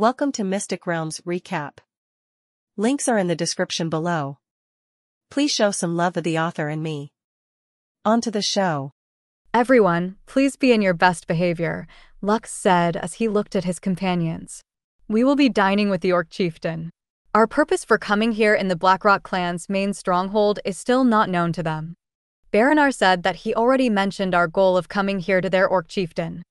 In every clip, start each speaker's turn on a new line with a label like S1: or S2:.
S1: Welcome to Mystic Realms Recap. Links are in the description below. Please show some love to the author and me. On to the show.
S2: Everyone, please be in your best behavior, Lux said as he looked at his companions. We will be dining with the Orc Chieftain. Our purpose for coming here in the Blackrock clan's main stronghold is still not known to them. Baranar said that he already mentioned our goal of coming here to their Orc Chieftain.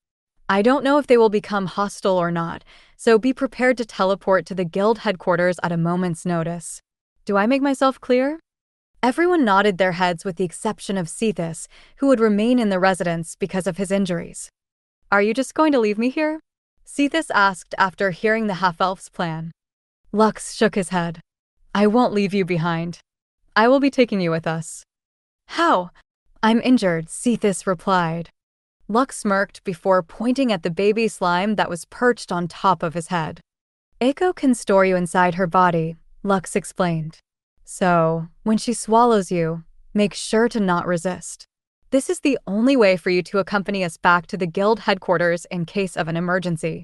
S2: I don't know if they will become hostile or not, so be prepared to teleport to the guild headquarters at a moment's notice. Do I make myself clear? Everyone nodded their heads with the exception of Cephas, who would remain in the residence because of his injuries. Are you just going to leave me here? Cephas asked after hearing the half-elf's plan. Lux shook his head. I won't leave you behind. I will be taking you with us. How? I'm injured, Cephas replied. Lux smirked before pointing at the baby slime that was perched on top of his head. Eiko can store you inside her body, Lux explained. So, when she swallows you, make sure to not resist. This is the only way for you to accompany us back to the guild headquarters in case of an emergency.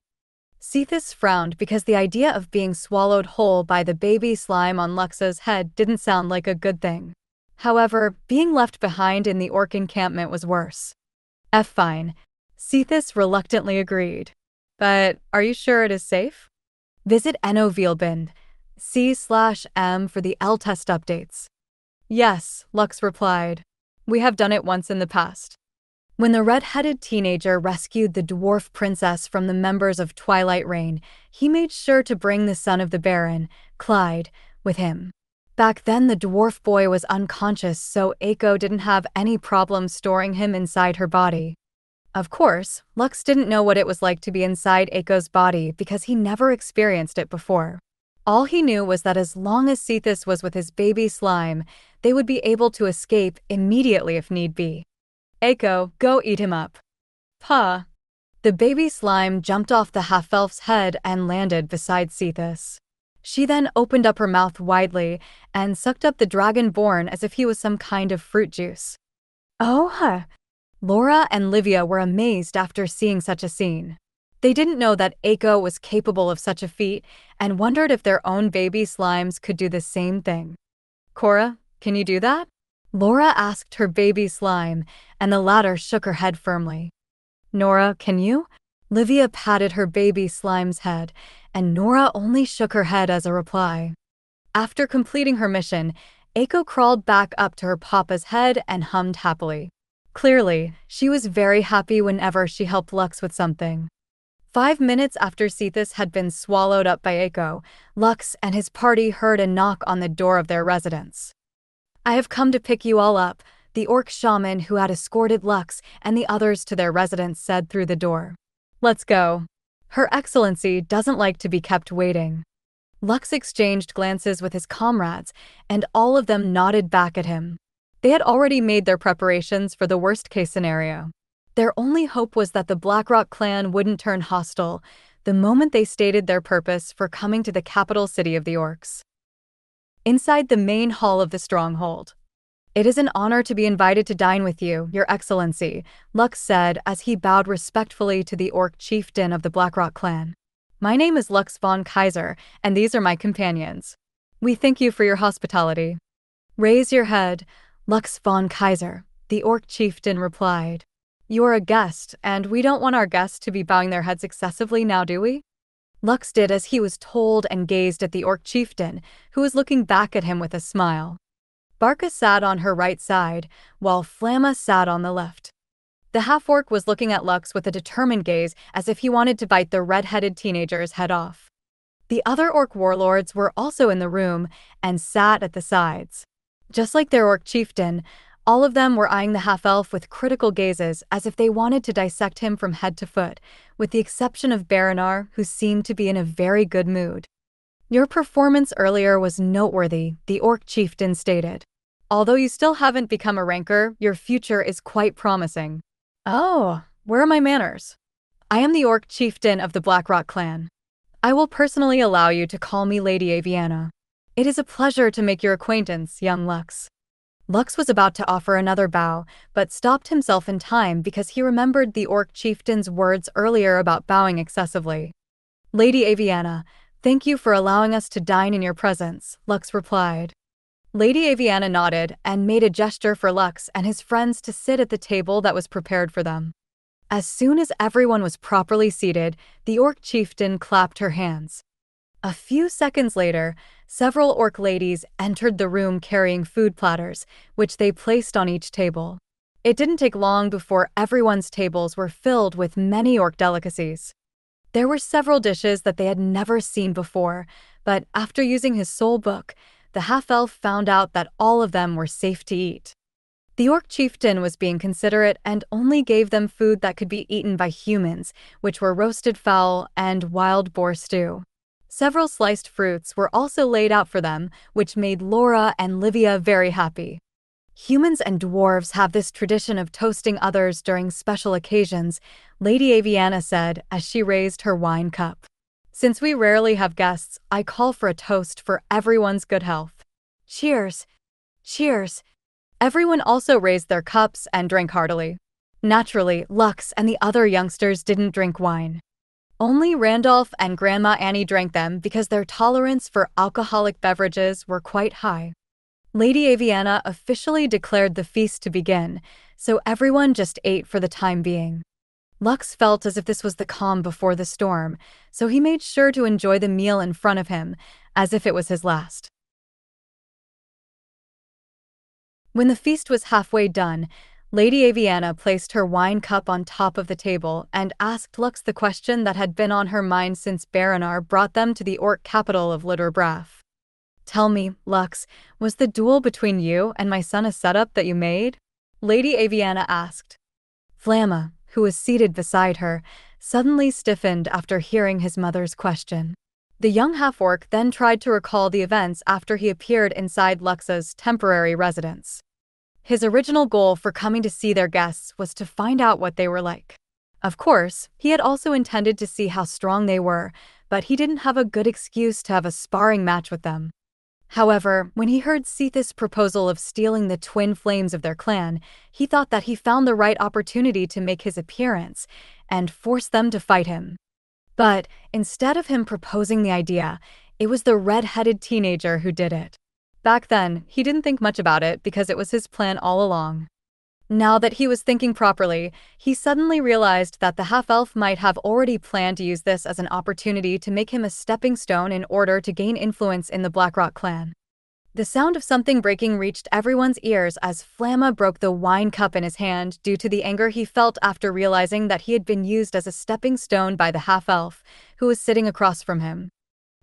S2: Cephas frowned because the idea of being swallowed whole by the baby slime on Lux's head didn't sound like a good thing. However, being left behind in the orc encampment was worse. F fine. Cephas reluctantly agreed. But are you sure it is safe? Visit Enovilbind. C slash M for the L test updates. Yes, Lux replied. We have done it once in the past. When the red-headed teenager rescued the dwarf princess from the members of Twilight Reign, he made sure to bring the son of the Baron, Clyde, with him. Back then, the dwarf boy was unconscious, so Eiko didn't have any problem storing him inside her body. Of course, Lux didn't know what it was like to be inside Eiko's body because he never experienced it before. All he knew was that as long as Cephas was with his baby slime, they would be able to escape immediately if need be. Eiko, go eat him up. Pa. The baby slime jumped off the half-elf's head and landed beside Cephas. She then opened up her mouth widely and sucked up the dragonborn as if he was some kind of fruit juice. Oh, huh. Laura and Livia were amazed after seeing such a scene. They didn't know that Eiko was capable of such a feat and wondered if their own baby slimes could do the same thing. Cora, can you do that? Laura asked her baby slime, and the latter shook her head firmly. Nora, can you? Livia patted her baby slime's head, and Nora only shook her head as a reply. After completing her mission, Eiko crawled back up to her papa's head and hummed happily. Clearly, she was very happy whenever she helped Lux with something. Five minutes after Cephas had been swallowed up by Eiko, Lux and his party heard a knock on the door of their residence. I have come to pick you all up, the orc shaman who had escorted Lux and the others to their residence said through the door. Let's go. Her Excellency doesn't like to be kept waiting. Lux exchanged glances with his comrades, and all of them nodded back at him. They had already made their preparations for the worst case scenario. Their only hope was that the Blackrock clan wouldn't turn hostile the moment they stated their purpose for coming to the capital city of the Orcs. Inside the main hall of the stronghold. It is an honor to be invited to dine with you, Your Excellency, Lux said as he bowed respectfully to the Orc chieftain of the Blackrock clan. My name is Lux von Kaiser, and these are my companions. We thank you for your hospitality. Raise your head, Lux von Kaiser, the Orc chieftain replied. You're a guest, and we don't want our guests to be bowing their heads excessively now, do we? Lux did as he was told and gazed at the orc chieftain, who was looking back at him with a smile. Barca sat on her right side, while Flamma sat on the left. The half-orc was looking at Lux with a determined gaze as if he wanted to bite the red-headed teenager's head off. The other orc warlords were also in the room and sat at the sides. Just like their orc chieftain, all of them were eyeing the half-elf with critical gazes as if they wanted to dissect him from head to foot, with the exception of Baranar, who seemed to be in a very good mood. Your performance earlier was noteworthy, the Orc chieftain stated. Although you still haven't become a ranker, your future is quite promising. Oh, where are my manners? I am the Orc chieftain of the Blackrock clan. I will personally allow you to call me Lady Aviana. It is a pleasure to make your acquaintance, young Lux. Lux was about to offer another bow, but stopped himself in time because he remembered the orc chieftain's words earlier about bowing excessively. Lady Aviana, thank you for allowing us to dine in your presence, Lux replied. Lady Aviana nodded and made a gesture for Lux and his friends to sit at the table that was prepared for them. As soon as everyone was properly seated, the orc chieftain clapped her hands. A few seconds later, several orc ladies entered the room carrying food platters, which they placed on each table. It didn't take long before everyone's tables were filled with many orc delicacies. There were several dishes that they had never seen before, but after using his soul book, the half elf found out that all of them were safe to eat. The orc chieftain was being considerate and only gave them food that could be eaten by humans, which were roasted fowl and wild boar stew. Several sliced fruits were also laid out for them, which made Laura and Livia very happy. Humans and dwarves have this tradition of toasting others during special occasions, Lady Aviana said as she raised her wine cup. Since we rarely have guests, I call for a toast for everyone's good health. Cheers! Cheers! Everyone also raised their cups and drank heartily. Naturally, Lux and the other youngsters didn't drink wine. Only Randolph and Grandma Annie drank them because their tolerance for alcoholic beverages were quite high. Lady Aviana officially declared the feast to begin, so everyone just ate for the time being. Lux felt as if this was the calm before the storm, so he made sure to enjoy the meal in front of him, as if it was his last. When the feast was halfway done, Lady Aviana placed her wine cup on top of the table and asked Lux the question that had been on her mind since Baranar brought them to the orc capital of Litterbraff. Tell me, Lux, was the duel between you and my son a setup that you made? Lady Aviana asked. Flamma, who was seated beside her, suddenly stiffened after hearing his mother's question. The young half-orc then tried to recall the events after he appeared inside Lux's temporary residence. His original goal for coming to see their guests was to find out what they were like. Of course, he had also intended to see how strong they were, but he didn't have a good excuse to have a sparring match with them. However, when he heard Seth's proposal of stealing the twin flames of their clan, he thought that he found the right opportunity to make his appearance and force them to fight him. But instead of him proposing the idea, it was the red-headed teenager who did it. Back then, he didn't think much about it because it was his plan all along. Now that he was thinking properly, he suddenly realized that the half-elf might have already planned to use this as an opportunity to make him a stepping stone in order to gain influence in the Blackrock clan. The sound of something breaking reached everyone's ears as Flamma broke the wine cup in his hand due to the anger he felt after realizing that he had been used as a stepping stone by the half-elf, who was sitting across from him.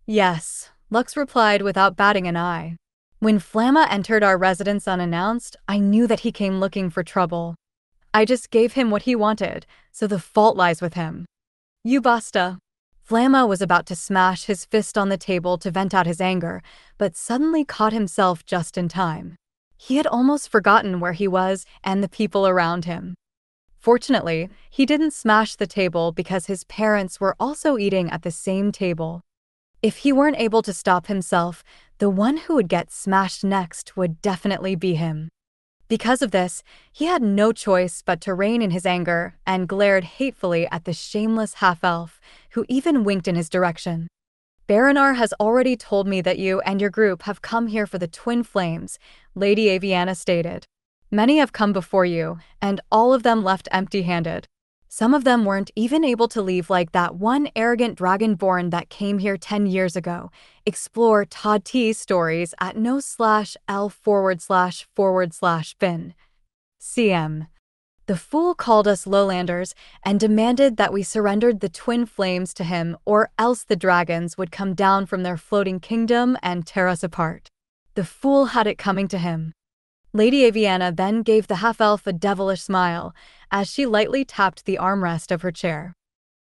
S2: Yes, Lux replied without batting an eye. When Flamma entered our residence unannounced, I knew that he came looking for trouble. I just gave him what he wanted, so the fault lies with him. You basta. Flamma was about to smash his fist on the table to vent out his anger, but suddenly caught himself just in time. He had almost forgotten where he was and the people around him. Fortunately, he didn't smash the table because his parents were also eating at the same table. If he weren't able to stop himself, the one who would get smashed next would definitely be him. Because of this, he had no choice but to rein in his anger and glared hatefully at the shameless half-elf, who even winked in his direction. Baranar has already told me that you and your group have come here for the twin flames, Lady Aviana stated. Many have come before you, and all of them left empty-handed. Some of them weren't even able to leave like that one arrogant dragonborn that came here 10 years ago. Explore Todd T's stories at no slash L forward slash forward slash bin. CM. The fool called us lowlanders and demanded that we surrendered the twin flames to him or else the dragons would come down from their floating kingdom and tear us apart. The fool had it coming to him. Lady Aviana then gave the half-elf a devilish smile as she lightly tapped the armrest of her chair.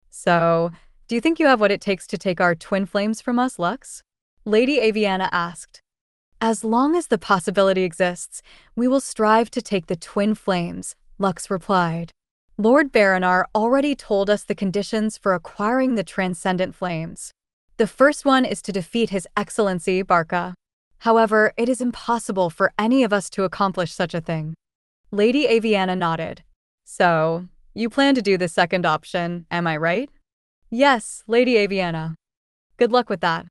S2: So, do you think you have what it takes to take our twin flames from us, Lux? Lady Aviana asked. As long as the possibility exists, we will strive to take the twin flames, Lux replied. Lord Baranar already told us the conditions for acquiring the transcendent flames. The first one is to defeat His Excellency Barca. However, it is impossible for any of us to accomplish such a thing. Lady Aviana nodded. So, you plan to do the second option, am I right? Yes, Lady Aviana. Good luck with that.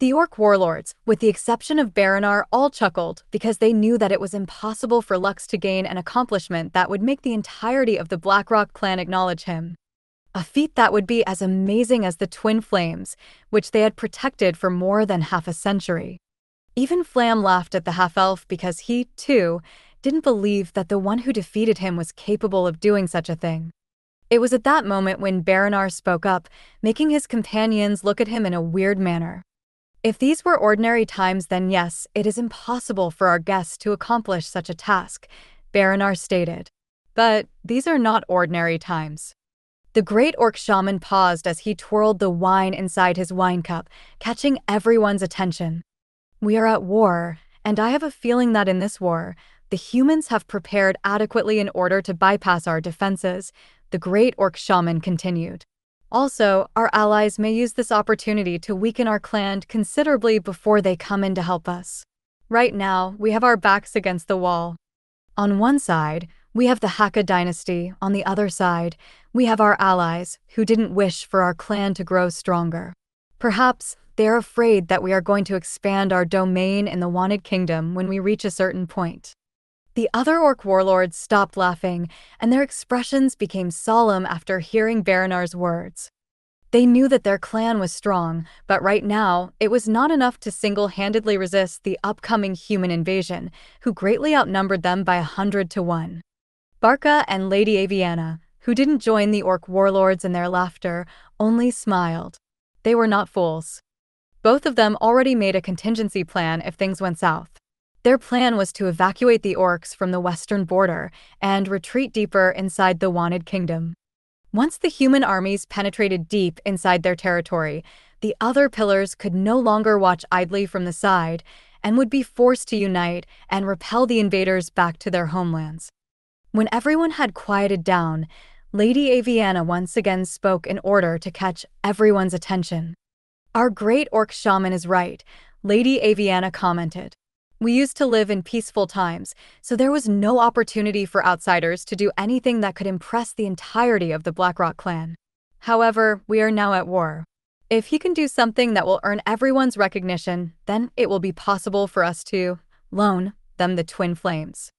S2: The Orc warlords, with the exception of Baranar, all chuckled because they knew that it was impossible for Lux to gain an accomplishment that would make the entirety of the Blackrock clan acknowledge him. A feat that would be as amazing as the Twin Flames, which they had protected for more than half a century. Even Flam laughed at the half elf because he, too, didn't believe that the one who defeated him was capable of doing such a thing. It was at that moment when Baranar spoke up, making his companions look at him in a weird manner. If these were ordinary times, then yes, it is impossible for our guests to accomplish such a task, Baranar stated. But these are not ordinary times. The great orc shaman paused as he twirled the wine inside his wine cup, catching everyone's attention. We are at war, and I have a feeling that in this war, the humans have prepared adequately in order to bypass our defenses, the great orc shaman continued. Also, our allies may use this opportunity to weaken our clan considerably before they come in to help us. Right now, we have our backs against the wall. On one side, we have the Hakka dynasty. On the other side, we have our allies, who didn't wish for our clan to grow stronger. Perhaps they are afraid that we are going to expand our domain in the Wanted Kingdom when we reach a certain point. The other orc warlords stopped laughing, and their expressions became solemn after hearing Baranar's words. They knew that their clan was strong, but right now, it was not enough to single handedly resist the upcoming human invasion, who greatly outnumbered them by a hundred to one. Barca and Lady Aviana, who didn't join the orc warlords in their laughter, only smiled. They were not fools. Both of them already made a contingency plan if things went south. Their plan was to evacuate the orcs from the western border and retreat deeper inside the Wanted Kingdom. Once the human armies penetrated deep inside their territory, the other pillars could no longer watch idly from the side and would be forced to unite and repel the invaders back to their homelands. When everyone had quieted down, Lady Aviana once again spoke in order to catch everyone's attention. Our great orc shaman is right, Lady Aviana commented. We used to live in peaceful times, so there was no opportunity for outsiders to do anything that could impress the entirety of the Blackrock clan. However, we are now at war. If he can do something that will earn everyone's recognition, then it will be possible for us to loan them the twin flames.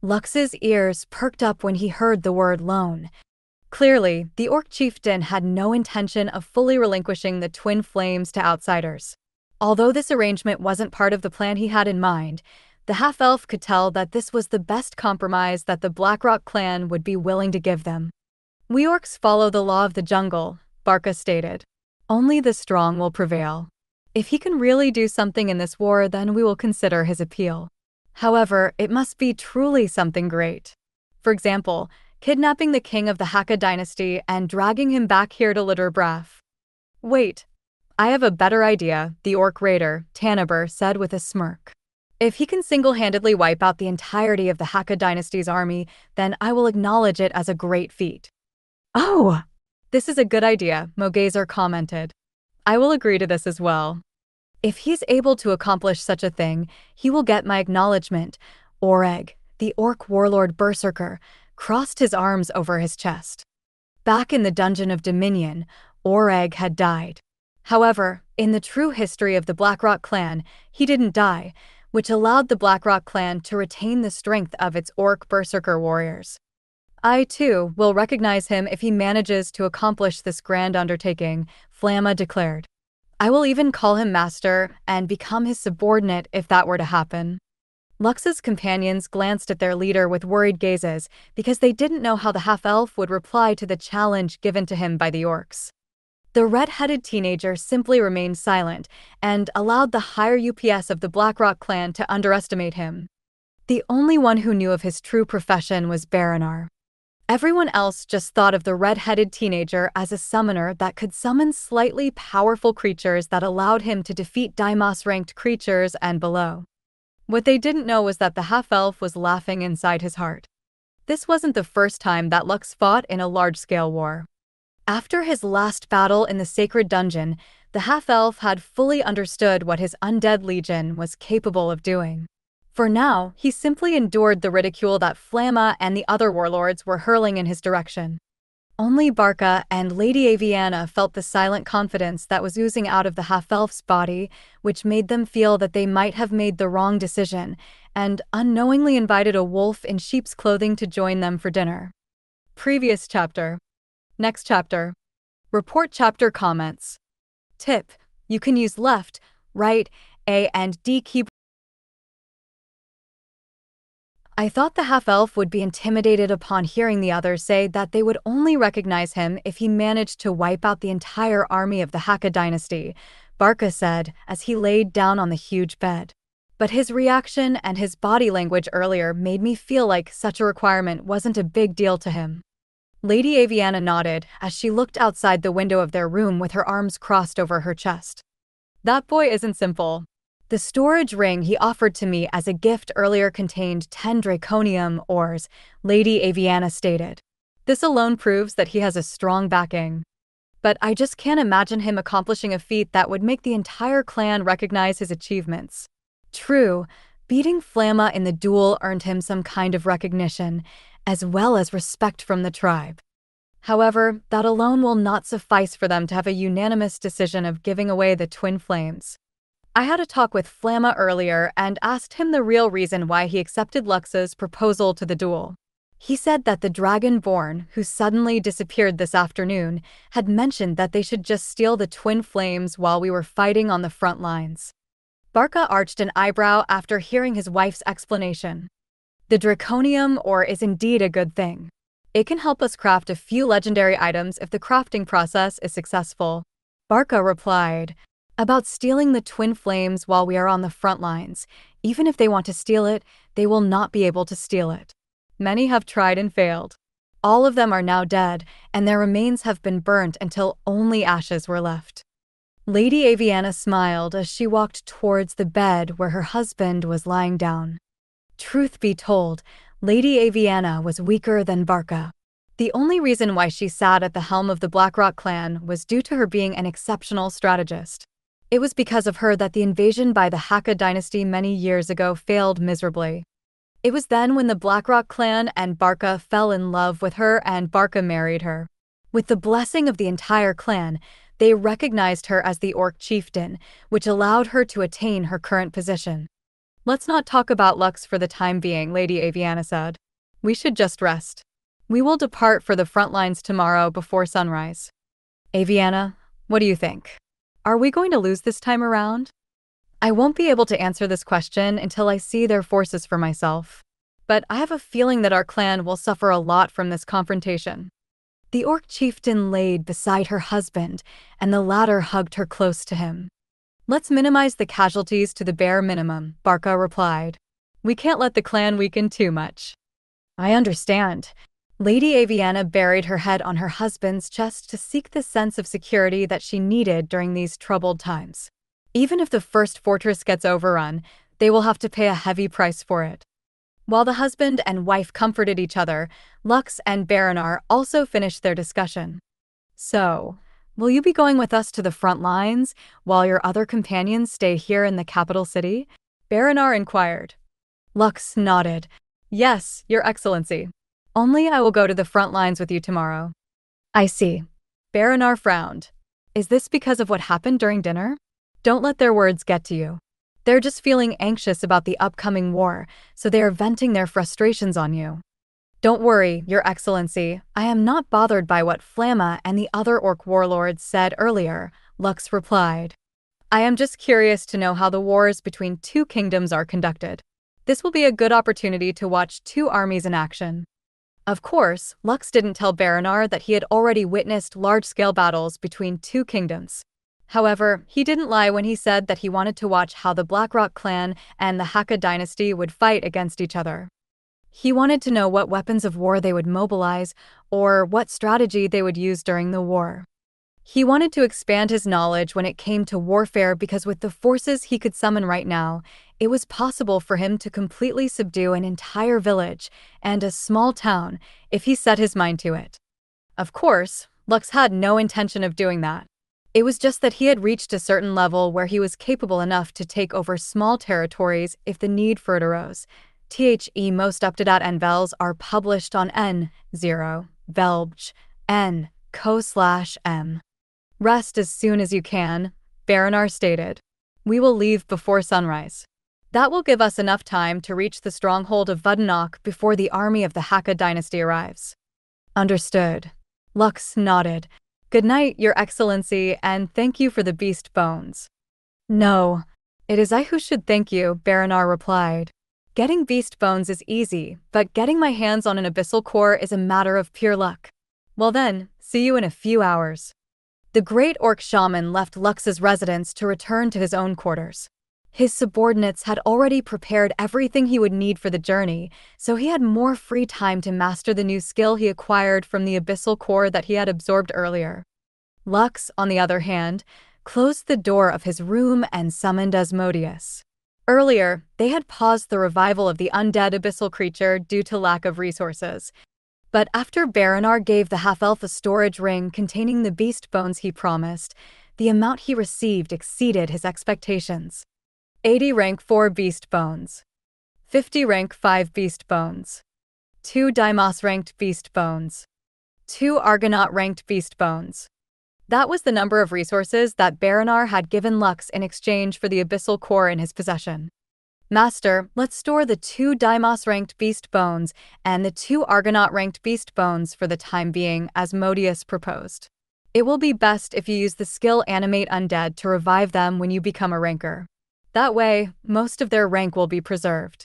S2: Lux's ears perked up when he heard the word loan. Clearly, the Orc chieftain had no intention of fully relinquishing the twin flames to outsiders. Although this arrangement wasn't part of the plan he had in mind, the half elf could tell that this was the best compromise that the Blackrock clan would be willing to give them. We orcs follow the law of the jungle, Barca stated. Only the strong will prevail. If he can really do something in this war, then we will consider his appeal. However, it must be truly something great. For example, kidnapping the king of the Hakka dynasty and dragging him back here to Litterbraff. Wait, I have a better idea, the Orc Raider, Tanaber, said with a smirk. If he can single-handedly wipe out the entirety of the Hakka dynasty's army, then I will acknowledge it as a great feat. Oh! This is a good idea, Mogazer commented. I will agree to this as well. If he's able to accomplish such a thing, he will get my acknowledgement. Oreg, the orc warlord berserker, crossed his arms over his chest. Back in the Dungeon of Dominion, Oreg had died. However, in the true history of the Blackrock clan, he didn't die, which allowed the Blackrock clan to retain the strength of its orc berserker warriors. I, too, will recognize him if he manages to accomplish this grand undertaking, Flamma declared. I will even call him master and become his subordinate if that were to happen. Lux's companions glanced at their leader with worried gazes because they didn't know how the half elf would reply to the challenge given to him by the orcs. The red headed teenager simply remained silent and allowed the higher UPS of the Blackrock clan to underestimate him. The only one who knew of his true profession was Baranar. Everyone else just thought of the red headed teenager as a summoner that could summon slightly powerful creatures that allowed him to defeat Deimos ranked creatures and below. What they didn't know was that the half elf was laughing inside his heart. This wasn't the first time that Lux fought in a large scale war. After his last battle in the Sacred Dungeon, the half elf had fully understood what his undead legion was capable of doing. For now, he simply endured the ridicule that Flamma and the other warlords were hurling in his direction. Only Barca and Lady Aviana felt the silent confidence that was oozing out of the half-elf's body, which made them feel that they might have made the wrong decision, and unknowingly invited a wolf in sheep's clothing to join them for dinner. Previous chapter. Next chapter. Report chapter comments. Tip. You can use left, right, A and D keyboard. I thought the half-elf would be intimidated upon hearing the others say that they would only recognize him if he managed to wipe out the entire army of the Hakka dynasty, Barca said as he laid down on the huge bed. But his reaction and his body language earlier made me feel like such a requirement wasn't a big deal to him. Lady Aviana nodded as she looked outside the window of their room with her arms crossed over her chest. That boy isn't simple. The storage ring he offered to me as a gift earlier contained 10 draconium ores, Lady Aviana stated. This alone proves that he has a strong backing. But I just can't imagine him accomplishing a feat that would make the entire clan recognize his achievements. True, beating Flamma in the duel earned him some kind of recognition, as well as respect from the tribe. However, that alone will not suffice for them to have a unanimous decision of giving away the twin flames. I had a talk with Flamma earlier and asked him the real reason why he accepted Lux's proposal to the duel. He said that the Dragonborn, who suddenly disappeared this afternoon, had mentioned that they should just steal the twin flames while we were fighting on the front lines. Barca arched an eyebrow after hearing his wife's explanation. The draconium ore is indeed a good thing. It can help us craft a few legendary items if the crafting process is successful. Barca replied, About stealing the twin flames while we are on the front lines. Even if they want to steal it, they will not be able to steal it. Many have tried and failed. All of them are now dead, and their remains have been burnt until only ashes were left. Lady Aviana smiled as she walked towards the bed where her husband was lying down. Truth be told, Lady Aviana was weaker than Barca. The only reason why she sat at the helm of the Blackrock clan was due to her being an exceptional strategist. It was because of her that the invasion by the Hakka dynasty many years ago failed miserably. It was then when the Blackrock clan and Barca fell in love with her and Barca married her. With the blessing of the entire clan, they recognized her as the Orc chieftain, which allowed her to attain her current position. Let's not talk about Lux for the time being, Lady Aviana said. We should just rest. We will depart for the front lines tomorrow before sunrise. Aviana, what do you think? Are we going to lose this time around? I won't be able to answer this question until I see their forces for myself. But I have a feeling that our clan will suffer a lot from this confrontation. The orc chieftain laid beside her husband, and the latter hugged her close to him. Let's minimize the casualties to the bare minimum, Barca replied. We can't let the clan weaken too much. I understand. Lady Aviana buried her head on her husband's chest to seek the sense of security that she needed during these troubled times. Even if the first fortress gets overrun, they will have to pay a heavy price for it. While the husband and wife comforted each other, Lux and Baranar also finished their discussion. So, Will you be going with us to the front lines while your other companions stay here in the capital city? Baranar inquired. Lux nodded. Yes, Your Excellency. Only I will go to the front lines with you tomorrow. I see. Baranar frowned. Is this because of what happened during dinner? Don't let their words get to you. They're just feeling anxious about the upcoming war, so they are venting their frustrations on you. Don't worry, Your Excellency, I am not bothered by what Flamma and the other orc warlords said earlier, Lux replied. I am just curious to know how the wars between two kingdoms are conducted. This will be a good opportunity to watch two armies in action. Of course, Lux didn't tell Baranar that he had already witnessed large-scale battles between two kingdoms. However, he didn't lie when he said that he wanted to watch how the Blackrock clan and the Hakka dynasty would fight against each other. He wanted to know what weapons of war they would mobilize or what strategy they would use during the war. He wanted to expand his knowledge when it came to warfare because with the forces he could summon right now, it was possible for him to completely subdue an entire village and a small town if he set his mind to it. Of course, Lux had no intention of doing that. It was just that he had reached a certain level where he was capable enough to take over small territories if the need for it arose, THE most up-to-date NVELs are published on N0, Velbj, N, co slash M. Rest as soon as you can, Baranar stated. We will leave before sunrise. That will give us enough time to reach the stronghold of Vuddenok before the army of the Hakka dynasty arrives. Understood. Lux nodded. Good night, Your Excellency, and thank you for the beast bones. No, it is I who should thank you, Baranar replied. Getting beast bones is easy, but getting my hands on an abyssal core is a matter of pure luck. Well then, see you in a few hours. The great orc shaman left Lux's residence to return to his own quarters. His subordinates had already prepared everything he would need for the journey, so he had more free time to master the new skill he acquired from the abyssal core that he had absorbed earlier. Lux, on the other hand, closed the door of his room and summoned Asmodeus. Earlier, they had paused the revival of the undead abyssal creature due to lack of resources. But after Baranar gave the half-elf a storage ring containing the beast bones he promised, the amount he received exceeded his expectations. 80 rank 4 beast bones. 50 rank 5 beast bones. 2 Deimos ranked beast bones. 2 Argonaut ranked beast bones. That was the number of resources that Baranar had given Lux in exchange for the abyssal core in his possession. Master, let's store the two Deimos ranked beast bones and the two Argonaut ranked beast bones for the time being, Asmodeus proposed. It will be best if you use the skill Animate Undead to revive them when you become a ranker. That way, most of their rank will be preserved.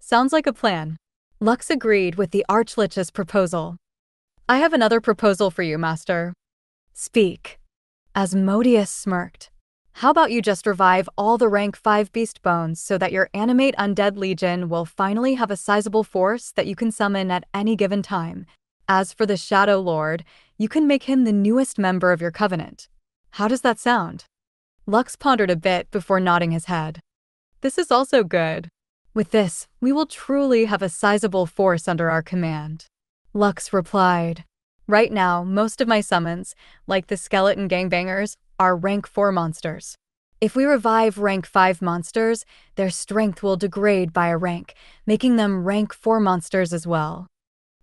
S2: Sounds like a plan. Lux agreed with the Archlich's proposal. I have another proposal for you, Master. Speak. Asmodeus smirked. How about you just revive all the rank 5 beast bones so that your animate undead legion will finally have a sizable force that you can summon at any given time? As for the Shadow Lord, you can make him the newest member of your covenant. How does that sound? Lux pondered a bit before nodding his head. This is also good. With this, we will truly have a sizable force under our command. Lux replied, Right now, most of my summons, like the skeleton gangbangers, are rank 4 monsters. If we revive rank 5 monsters, their strength will degrade by a rank, making them rank 4 monsters as well.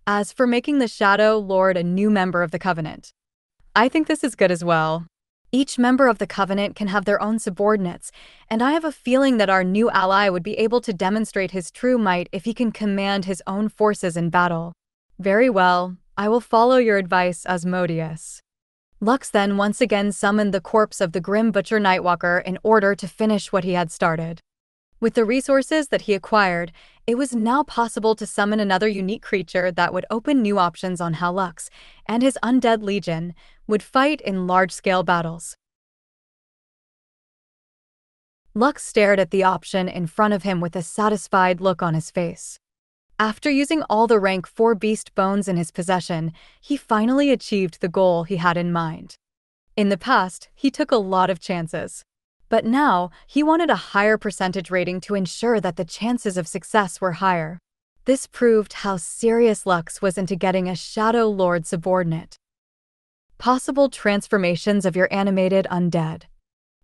S2: As for making the Shadow Lord a new member of the Covenant, I think this is good as well. Each member of the Covenant can have their own subordinates, and I have a feeling that our new ally would be able to demonstrate his true might if he can command his own forces in battle. Very well, I will follow your advice, Asmodeus. Lux then once again summoned the corpse of the Grim Butcher Nightwalker in order to finish what he had started. With the resources that he acquired, it was now possible to summon another unique creature that would open new options on how Lux and his undead legion would fight in large-scale battles. Lux stared at the option in front of him with a satisfied look on his face. After using all the rank 4 beast bones in his possession, he finally achieved the goal he had in mind. In the past, he took a lot of chances. But now, he wanted a higher percentage rating to ensure that the chances of success were higher. This proved how serious Lux was into getting a Shadow Lord subordinate. Possible transformations of your animated undead.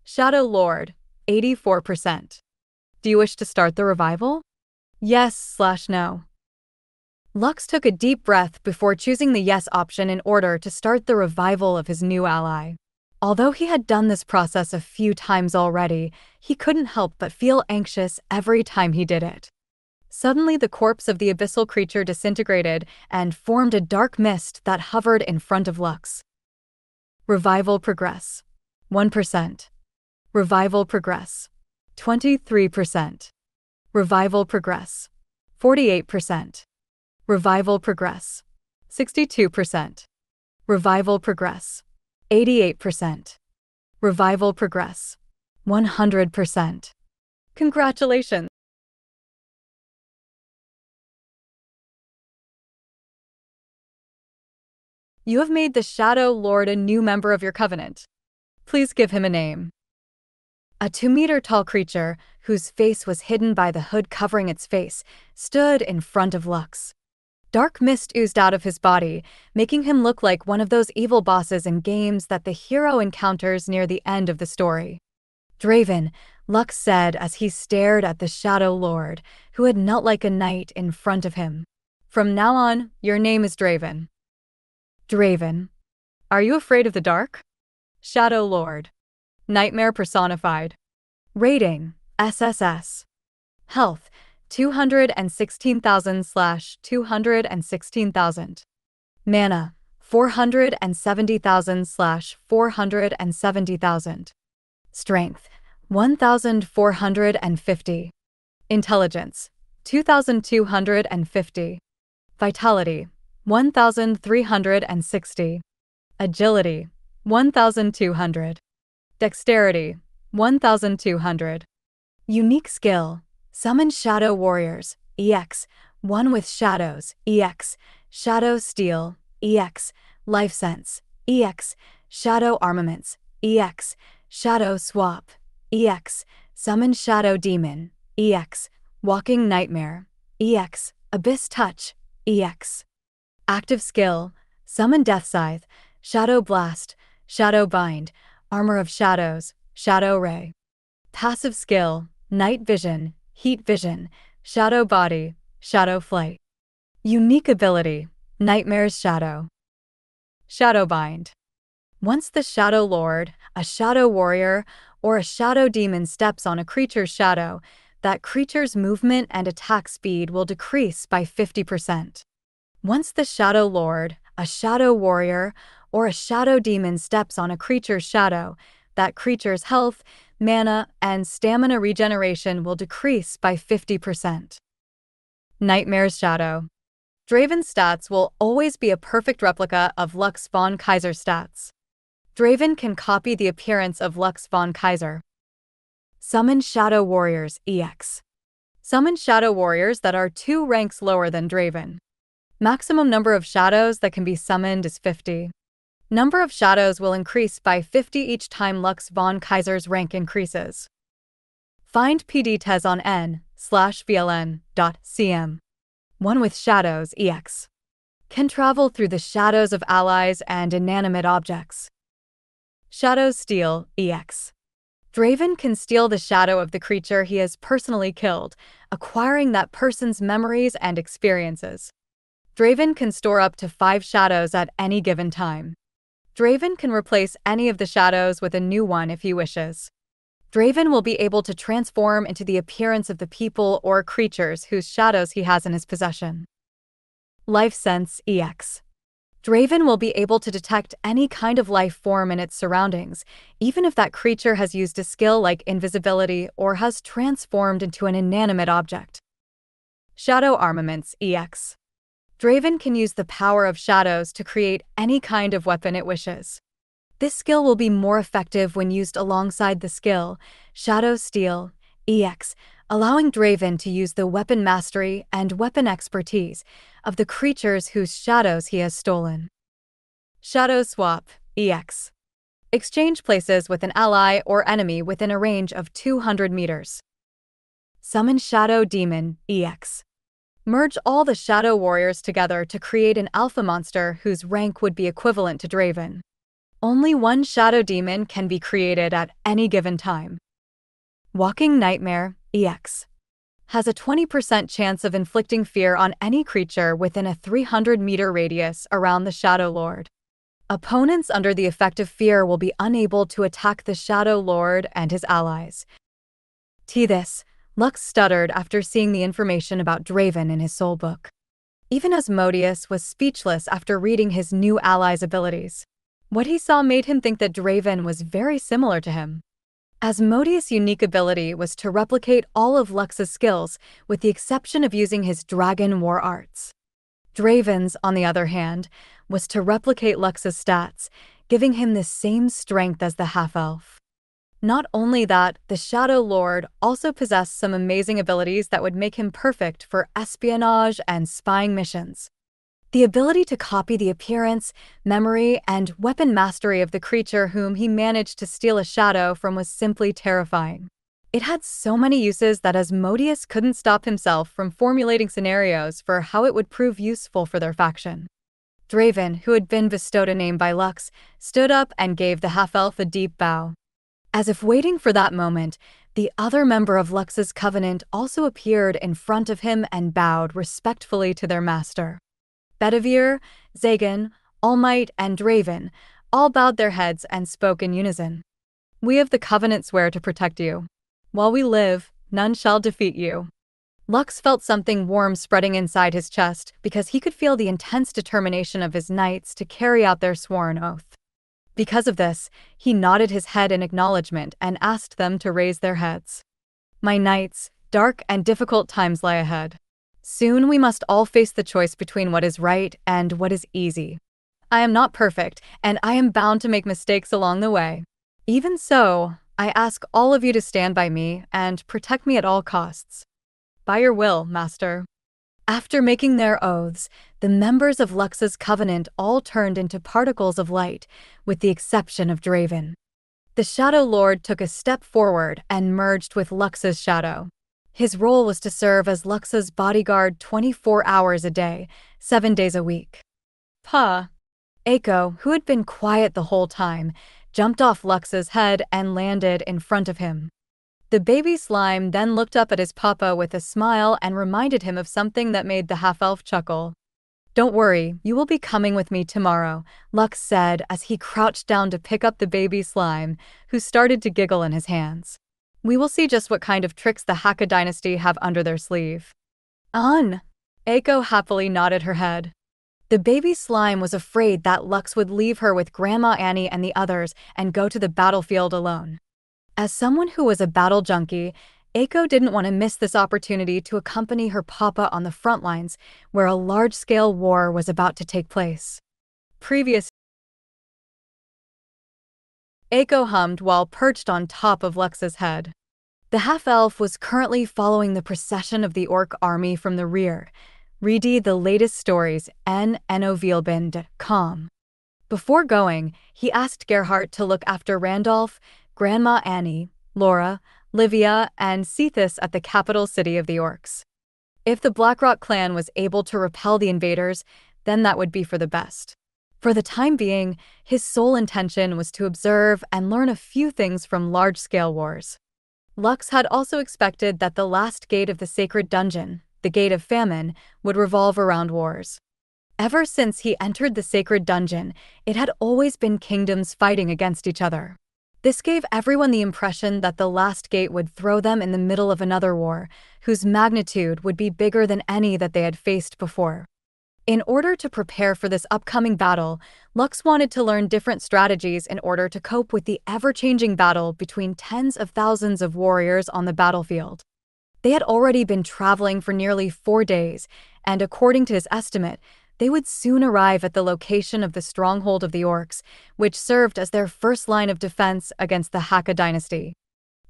S2: Shadow Lord, 84%. Do you wish to start the revival? Yes slash no. Lux took a deep breath before choosing the yes option in order to start the revival of his new ally. Although he had done this process a few times already, he couldn't help but feel anxious every time he did it. Suddenly, the corpse of the abyssal creature disintegrated and formed a dark mist that hovered in front of Lux. Revival progress 1%. Revival progress 23%. Revival progress 48%. Revival progress 62%. Revival progress 88%. Revival progress 100%. Congratulations! You have made the Shadow Lord a new member of your covenant. Please give him a name. A two meter tall creature, whose face was hidden by the hood covering its face, stood in front of Lux. Dark mist oozed out of his body, making him look like one of those evil bosses in games that the hero encounters near the end of the story. Draven, Lux said as he stared at the Shadow Lord, who had knelt like a knight in front of him. From now on, your name is Draven. Draven. Are you afraid of the dark? Shadow Lord. Nightmare personified. Rating SSS. Health 216,000 slash 216,000. Mana 470,000 slash 470,000. Strength 1,450. Intelligence 2,250. Vitality 1,360. Agility 1,200. Dexterity 1,200. Unique skill Summon Shadow Warriors EX 1 with Shadows EX Shadow Steal EX Life Sense EX Shadow Armaments EX Shadow Swap EX Summon Shadow Demon EX Walking Nightmare EX Abyss Touch EX Active Skill Summon Death Scythe. Shadow Blast Shadow Bind Armor of Shadows Shadow Ray. Passive Skill Night Vision Heat Vision Shadow Body Shadow Flight. Unique Ability Nightmare's Shadow. Shadow Bind. Once the Shadow Lord, a Shadow Warrior, or a Shadow Demon steps on a creature's shadow, that creature's movement and attack speed will decrease by 50%. Once the Shadow Lord, a Shadow Warrior, or a Shadow Demon steps on a creature's shadow, that creature's health, mana, and stamina regeneration will decrease by 50%. Nightmare's Shadow Draven's stats will always be a perfect replica of Lux von Kaiser's stats. Draven can copy the appearance of Lux von Kaiser. Summon Shadow Warriors EX. Summon Shadow Warriors that are two ranks lower than Draven. Maximum number of shadows that can be summoned is 50. Number of shadows will increase by 50 each time Lux von Kaiser's rank increases. Find PD Tez on N slash VLN dot CM. One with shadows EX. Can travel through the shadows of allies and inanimate objects. Shadows Steal EX. Draven can steal the shadow of the creature he has personally killed, acquiring that person's memories and experiences. Draven can store up to five shadows at any given time. Draven can replace any of the shadows with a new one if he wishes. Draven will be able to transform into the appearance of the people or creatures whose shadows he has in his possession. Life Sense EX Draven will be able to detect any kind of life form in its surroundings, even if that creature has used a skill like invisibility or has transformed into an inanimate object. Shadow Armaments EX Draven can use the power of shadows to create any kind of weapon it wishes. This skill will be more effective when used alongside the skill Shadow Steal EX, allowing Draven to use the weapon mastery and weapon expertise of the creatures whose shadows he has stolen. Shadow Swap EX Exchange places with an ally or enemy within a range of 200 meters. Summon Shadow Demon EX Merge all the Shadow Warriors together to create an alpha monster whose rank would be equivalent to Draven. Only one Shadow Demon can be created at any given time. Walking Nightmare EX has a 20% chance of inflicting fear on any creature within a 300 meter radius around the Shadow Lord. Opponents under the effect of fear will be unable to attack the Shadow Lord and his allies. T this, Lux stuttered after seeing the information about Draven in his soul book. Even Asmodeus was speechless after reading his new ally's abilities. What he saw made him think that Draven was very similar to him. Asmodeus' unique ability was to replicate all of Lux's skills, with the exception of using his dragon war arts. Draven's, on the other hand, was to replicate Lux's stats, giving him the same strength as the half-elf. Not only that, the Shadow Lord also possessed some amazing abilities that would make him perfect for espionage and spying missions. The ability to copy the appearance, memory, and weapon mastery of the creature whom he managed to steal a shadow from was simply terrifying. It had so many uses that Asmodeus couldn't stop himself from formulating scenarios for how it would prove useful for their faction. Draven, who had been bestowed a name by Lux, stood up and gave the half-elf a deep bow. As if waiting for that moment, the other member of Lux's covenant also appeared in front of him and bowed respectfully to their master. Bedivere, Zagan, All Might, and Draven, all bowed their heads and spoke in unison. We of the Covenant swear to protect you. While we live, none shall defeat you. Lux felt something warm spreading inside his chest because he could feel the intense determination of his knights to carry out their sworn oath. Because of this, he nodded his head in acknowledgement and asked them to raise their heads. My knights, dark and difficult times lie ahead. Soon we must all face the choice between what is right and what is easy. I am not perfect, and I am bound to make mistakes along the way. Even so, I ask all of you to stand by me and protect me at all costs. By your will, Master. After making their oaths, the members of Lux's covenant all turned into particles of light, with the exception of Draven. The Shadow Lord took a step forward and merged with Lux's shadow. His role was to serve as Lux's bodyguard 24 hours a day, seven days a week. Pa. Eiko, who had been quiet the whole time, jumped off Lux's head and landed in front of him. The baby slime then looked up at his papa with a smile and reminded him of something that made the half elf chuckle. Don't worry, you will be coming with me tomorrow, Lux said as he crouched down to pick up the baby slime, who started to giggle in his hands. We will see just what kind of tricks the Hakka dynasty have under their sleeve. On! Eiko happily nodded her head. The baby slime was afraid that Lux would leave her with Grandma Annie and the others and go to the battlefield alone. As someone who was a battle junkie, Eiko didn't want to miss this opportunity to accompany her papa on the front lines where a large-scale war was about to take place. Previous Eiko hummed while perched on top of Lux's head. The half-elf was currently following the procession of the orc army from the rear. Read the latest stories nnovilbin.com. Before going, he asked Gerhardt to look after Randolph Grandma Annie, Laura, Livia, and Cephas at the capital city of the Orcs. If the Blackrock clan was able to repel the invaders, then that would be for the best. For the time being, his sole intention was to observe and learn a few things from large-scale wars. Lux had also expected that the last gate of the sacred dungeon, the Gate of Famine, would revolve around wars. Ever since he entered the sacred dungeon, it had always been kingdoms fighting against each other. This gave everyone the impression that the last gate would throw them in the middle of another war, whose magnitude would be bigger than any that they had faced before. In order to prepare for this upcoming battle, Lux wanted to learn different strategies in order to cope with the ever-changing battle between tens of thousands of warriors on the battlefield. They had already been traveling for nearly four days, and according to his estimate, they would soon arrive at the location of the stronghold of the Orcs, which served as their first line of defense against the Hakka dynasty.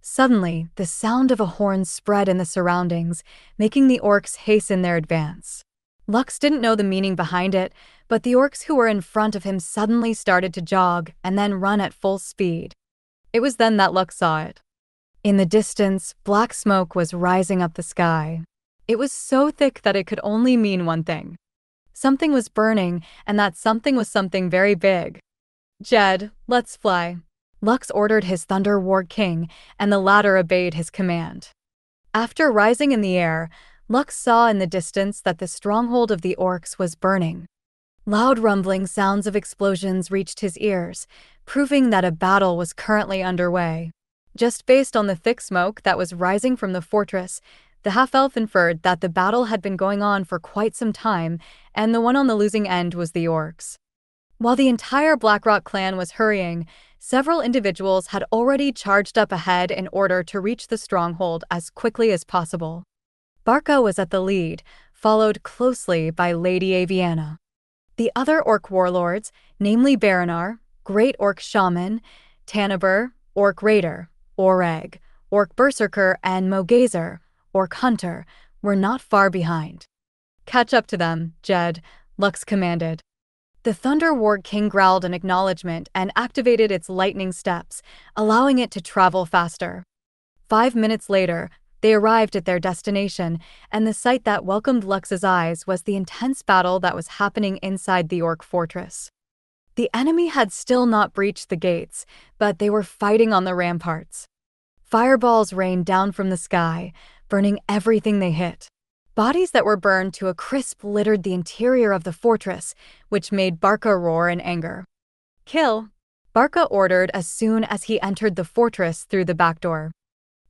S2: Suddenly, the sound of a horn spread in the surroundings, making the Orcs hasten their advance. Lux didn't know the meaning behind it, but the Orcs who were in front of him suddenly started to jog and then run at full speed. It was then that Lux saw it. In the distance, black smoke was rising up the sky. It was so thick that it could only mean one thing Something was burning, and that something was something very big. Jed, let's fly. Lux ordered his Thunder Warg King, and the latter obeyed his command. After rising in the air, Lux saw in the distance that the stronghold of the orcs was burning. Loud rumbling sounds of explosions reached his ears, proving that a battle was currently underway. Just based on the thick smoke that was rising from the fortress, the half elf inferred that the battle had been going on for quite some time, and the one on the losing end was the orcs. While the entire Blackrock clan was hurrying, several individuals had already charged up ahead in order to reach the stronghold as quickly as possible. Barca was at the lead, followed closely by Lady Aviana. The other orc warlords, namely Baranar, Great Orc Shaman, Tanaber, Orc Raider, Oreg, Orc Berserker, and Mogazer, Orc Hunter, were not far behind. Catch up to them, Jed, Lux commanded. The Thunder Warg King growled in acknowledgement and activated its lightning steps, allowing it to travel faster. Five minutes later, they arrived at their destination, and the sight that welcomed Lux's eyes was the intense battle that was happening inside the Orc fortress. The enemy had still not breached the gates, but they were fighting on the ramparts. Fireballs rained down from the sky, burning everything they hit. Bodies that were burned to a crisp littered the interior of the fortress, which made Barca roar in anger. Kill! Barca ordered as soon as he entered the fortress through the back door.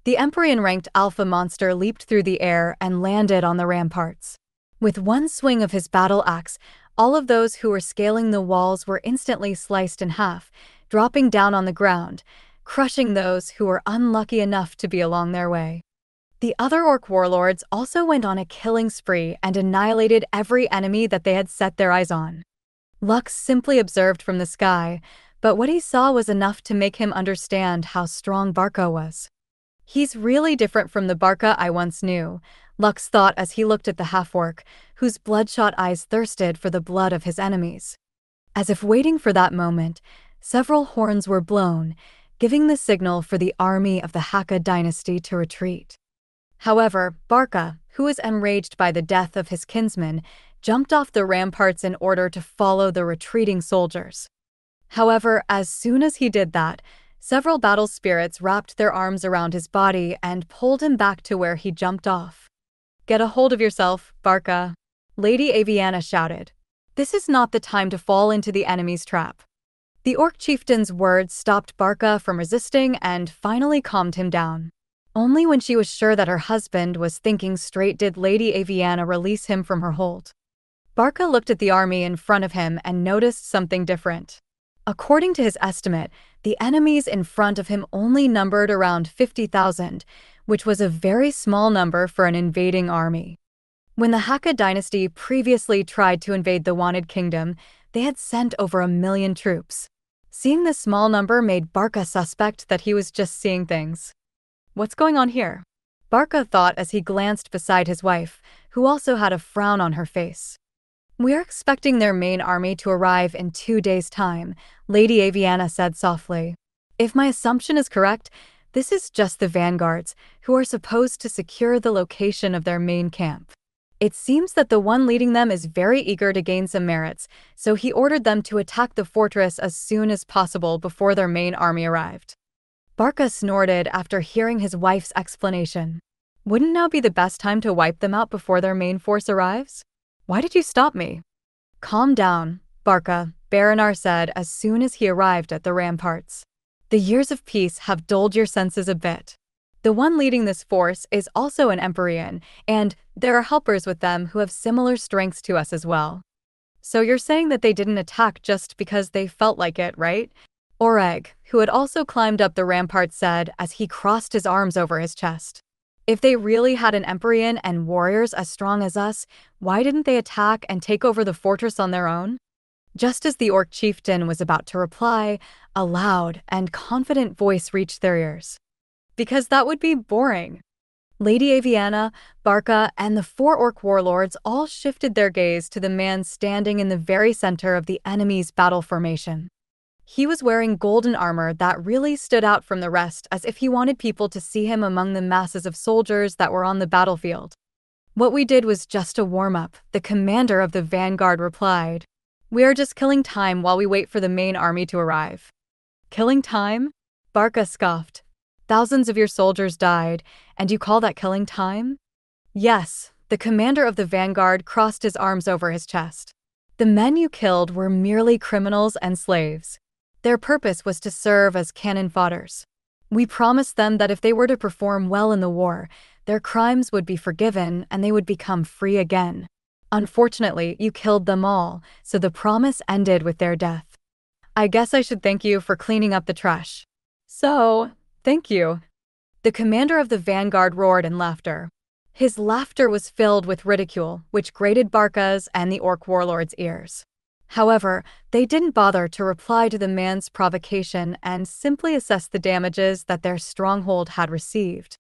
S2: The Empyrean ranked alpha monster leaped through the air and landed on the ramparts. With one swing of his battle axe, all of those who were scaling the walls were instantly sliced in half, dropping down on the ground, crushing those who were unlucky enough to be along their way. The other orc warlords also went on a killing spree and annihilated every enemy that they had set their eyes on. Lux simply observed from the sky, but what he saw was enough to make him understand how strong Barca was. He's really different from the Barca I once knew, Lux thought as he looked at the half-orc, whose bloodshot eyes thirsted for the blood of his enemies. As if waiting for that moment, several horns were blown, giving the signal for the army of the Hakka dynasty to retreat. However, Barca, who was enraged by the death of his kinsman, jumped off the ramparts in order to follow the retreating soldiers. However, as soon as he did that, several battle spirits wrapped their arms around his body and pulled him back to where he jumped off. Get a hold of yourself, Barca. Lady Aviana shouted. This is not the time to fall into the enemy's trap. The orc chieftain's words stopped Barca from resisting and finally calmed him down. Only when she was sure that her husband was thinking straight did Lady Aviana release him from her hold. Barca looked at the army in front of him and noticed something different. According to his estimate, the enemies in front of him only numbered around 50,000, which was a very small number for an invading army. When the Hakka dynasty previously tried to invade the Wanted Kingdom, they had sent over a million troops. Seeing this small number made Barca suspect that he was just seeing things. What's going on here? Barca thought as he glanced beside his wife, who also had a frown on her face. We're expecting their main army to arrive in two days' time, Lady Aviana said softly. If my assumption is correct, this is just the vanguards, who are supposed to secure the location of their main camp. It seems that the one leading them is very eager to gain some merits, so he ordered them to attack the fortress as soon as possible before their main army arrived. Barca snorted after hearing his wife's explanation. Wouldn't now be the best time to wipe them out before their main force arrives? Why did you stop me? Calm down, Barca, Baranar said as soon as he arrived at the ramparts. The years of peace have dulled your senses a bit. The one leading this force is also an Empyrean, and there are helpers with them who have similar strengths to us as well. So you're saying that they didn't attack just because they felt like it, right? Oreg, who had also climbed up the rampart, said as he crossed his arms over his chest. If they really had an Empyrean and warriors as strong as us, why didn't they attack and take over the fortress on their own? Just as the orc chieftain was about to reply, a loud and confident voice reached their ears. Because that would be boring. Lady Aviana, Barca, and the four orc warlords all shifted their gaze to the man standing in the very center of the enemy's battle formation. He was wearing golden armor that really stood out from the rest as if he wanted people to see him among the masses of soldiers that were on the battlefield. What we did was just a warm up, the commander of the vanguard replied. We are just killing time while we wait for the main army to arrive. Killing time? Barca scoffed. Thousands of your soldiers died, and you call that killing time? Yes, the commander of the vanguard crossed his arms over his chest. The men you killed were merely criminals and slaves. Their purpose was to serve as cannon fodders. We promised them that if they were to perform well in the war, their crimes would be forgiven and they would become free again. Unfortunately, you killed them all, so the promise ended with their death. I guess I should thank you for cleaning up the trash. So, thank you. The commander of the vanguard roared in laughter. His laughter was filled with ridicule, which grated Barca's and the orc warlord's ears. However, they didn't bother to reply to the man's provocation and simply assessed the damages that their stronghold had received.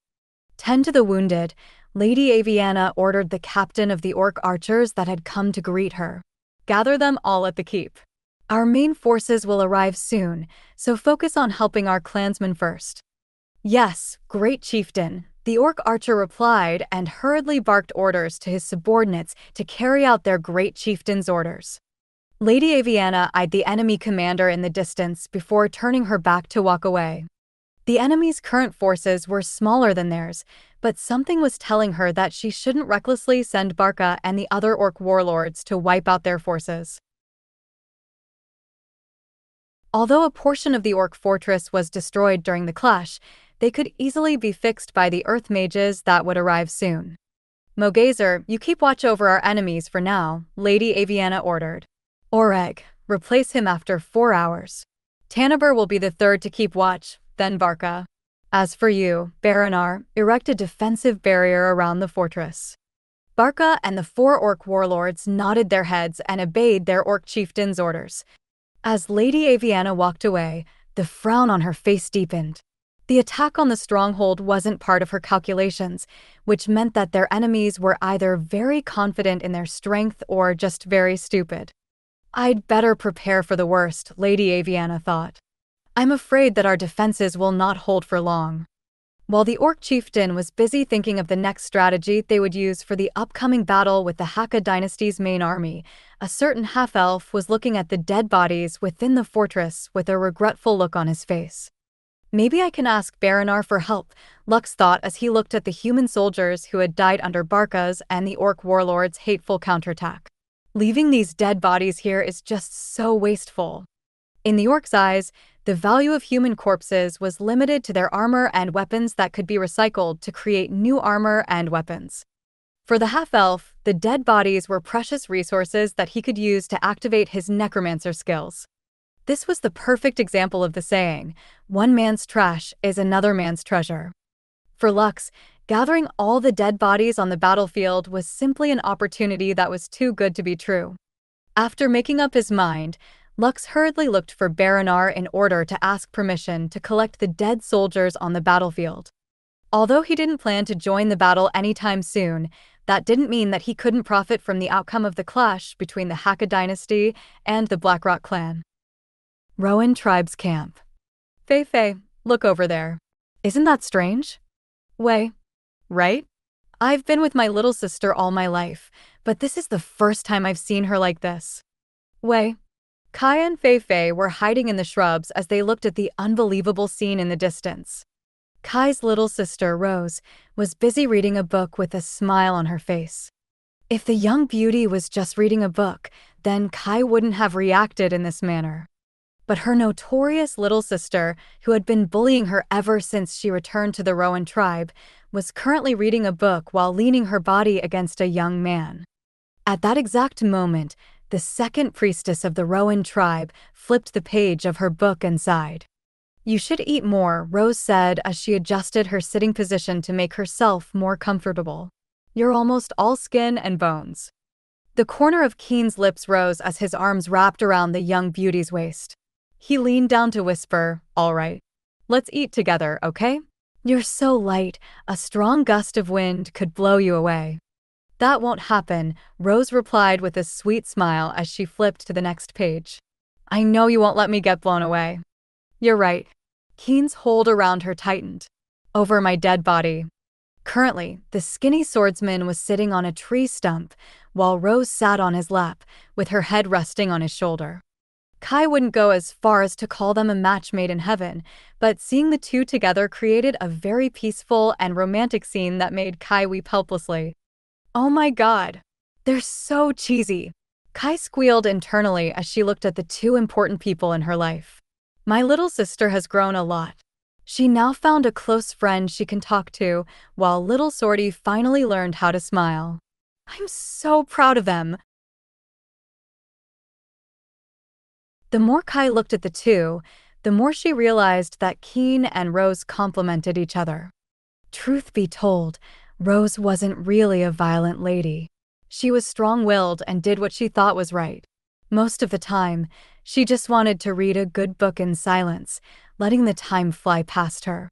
S2: Tend to the wounded, Lady Aviana ordered the captain of the orc archers that had come to greet her. Gather them all at the keep. Our main forces will arrive soon, so focus on helping our clansmen first. Yes, great chieftain, the orc archer replied and hurriedly barked orders to his subordinates to carry out their great chieftain's orders. Lady Aviana eyed the enemy commander in the distance before turning her back to walk away. The enemy's current forces were smaller than theirs, but something was telling her that she shouldn't recklessly send Barca and the other orc warlords to wipe out their forces. Although a portion of the orc fortress was destroyed during the clash, they could easily be fixed by the earth mages that would arrive soon. Mogazer, you keep watch over our enemies for now, Lady Aviana ordered. Oreg, replace him after four hours. Tanaber will be the third to keep watch, then Barca. As for you, Baranar, erect a defensive barrier around the fortress. Barca and the four orc warlords nodded their heads and obeyed their orc chieftain's orders, as Lady Aviana walked away, the frown on her face deepened. The attack on the stronghold wasn't part of her calculations, which meant that their enemies were either very confident in their strength or just very stupid. I'd better prepare for the worst, Lady Aviana thought. I'm afraid that our defenses will not hold for long. While the Orc chieftain was busy thinking of the next strategy they would use for the upcoming battle with the Hakka dynasty's main army, a certain half elf was looking at the dead bodies within the fortress with a regretful look on his face. Maybe I can ask Baranar for help, Lux thought as he looked at the human soldiers who had died under Barca's and the orc warlord's hateful counterattack. Leaving these dead bodies here is just so wasteful. In the orc's eyes, the value of human corpses was limited to their armor and weapons that could be recycled to create new armor and weapons. For the half elf, the dead bodies were precious resources that he could use to activate his necromancer skills. This was the perfect example of the saying one man's trash is another man's treasure. For Lux, gathering all the dead bodies on the battlefield was simply an opportunity that was too good to be true. After making up his mind, Lux hurriedly looked for Baranar in order to ask permission to collect the dead soldiers on the battlefield. Although he didn't plan to join the battle anytime soon, that didn't mean that he couldn't profit from the outcome of the clash between the Hakka dynasty and the Blackrock clan. Rowan Tribe's Camp. Fei Fei, look over there. Isn't that strange? Wei, right? I've been with my little sister all my life, but this is the first time I've seen her like this. Wei, Kai and Fei Fei were hiding in the shrubs as they looked at the unbelievable scene in the distance. Kai's little sister, Rose, was busy reading a book with a smile on her face. If the young beauty was just reading a book, then Kai wouldn't have reacted in this manner. But her notorious little sister, who had been bullying her ever since she returned to the Rowan tribe, was currently reading a book while leaning her body against a young man. At that exact moment, the second priestess of the Rowan tribe flipped the page of her book and sighed. You should eat more, Rose said as she adjusted her sitting position to make herself more comfortable. You're almost all skin and bones. The corner of Keen's lips rose as his arms wrapped around the young beauty's waist. He leaned down to whisper, All right. Let's eat together, okay? You're so light, a strong gust of wind could blow you away. That won't happen, Rose replied with a sweet smile as she flipped to the next page. I know you won't let me get blown away. You're right. Keen's hold around her tightened. Over my dead body. Currently, the skinny swordsman was sitting on a tree stump, while Rose sat on his lap, with her head resting on his shoulder. Kai wouldn't go as far as to call them a match made in heaven, but seeing the two together created a very peaceful and romantic scene that made Kai weep helplessly. Oh my god. They're so cheesy. Kai squealed internally as she looked at the two important people in her life. My little sister has grown a lot. She now found a close friend she can talk to, while little Sortie finally learned how to smile. I'm so proud of them. The more Kai looked at the two, the more she realized that Keen and Rose complemented each other. Truth be told, Rose wasn't really a violent lady. She was strong willed and did what she thought was right. Most of the time, she just wanted to read a good book in silence, letting the time fly past her.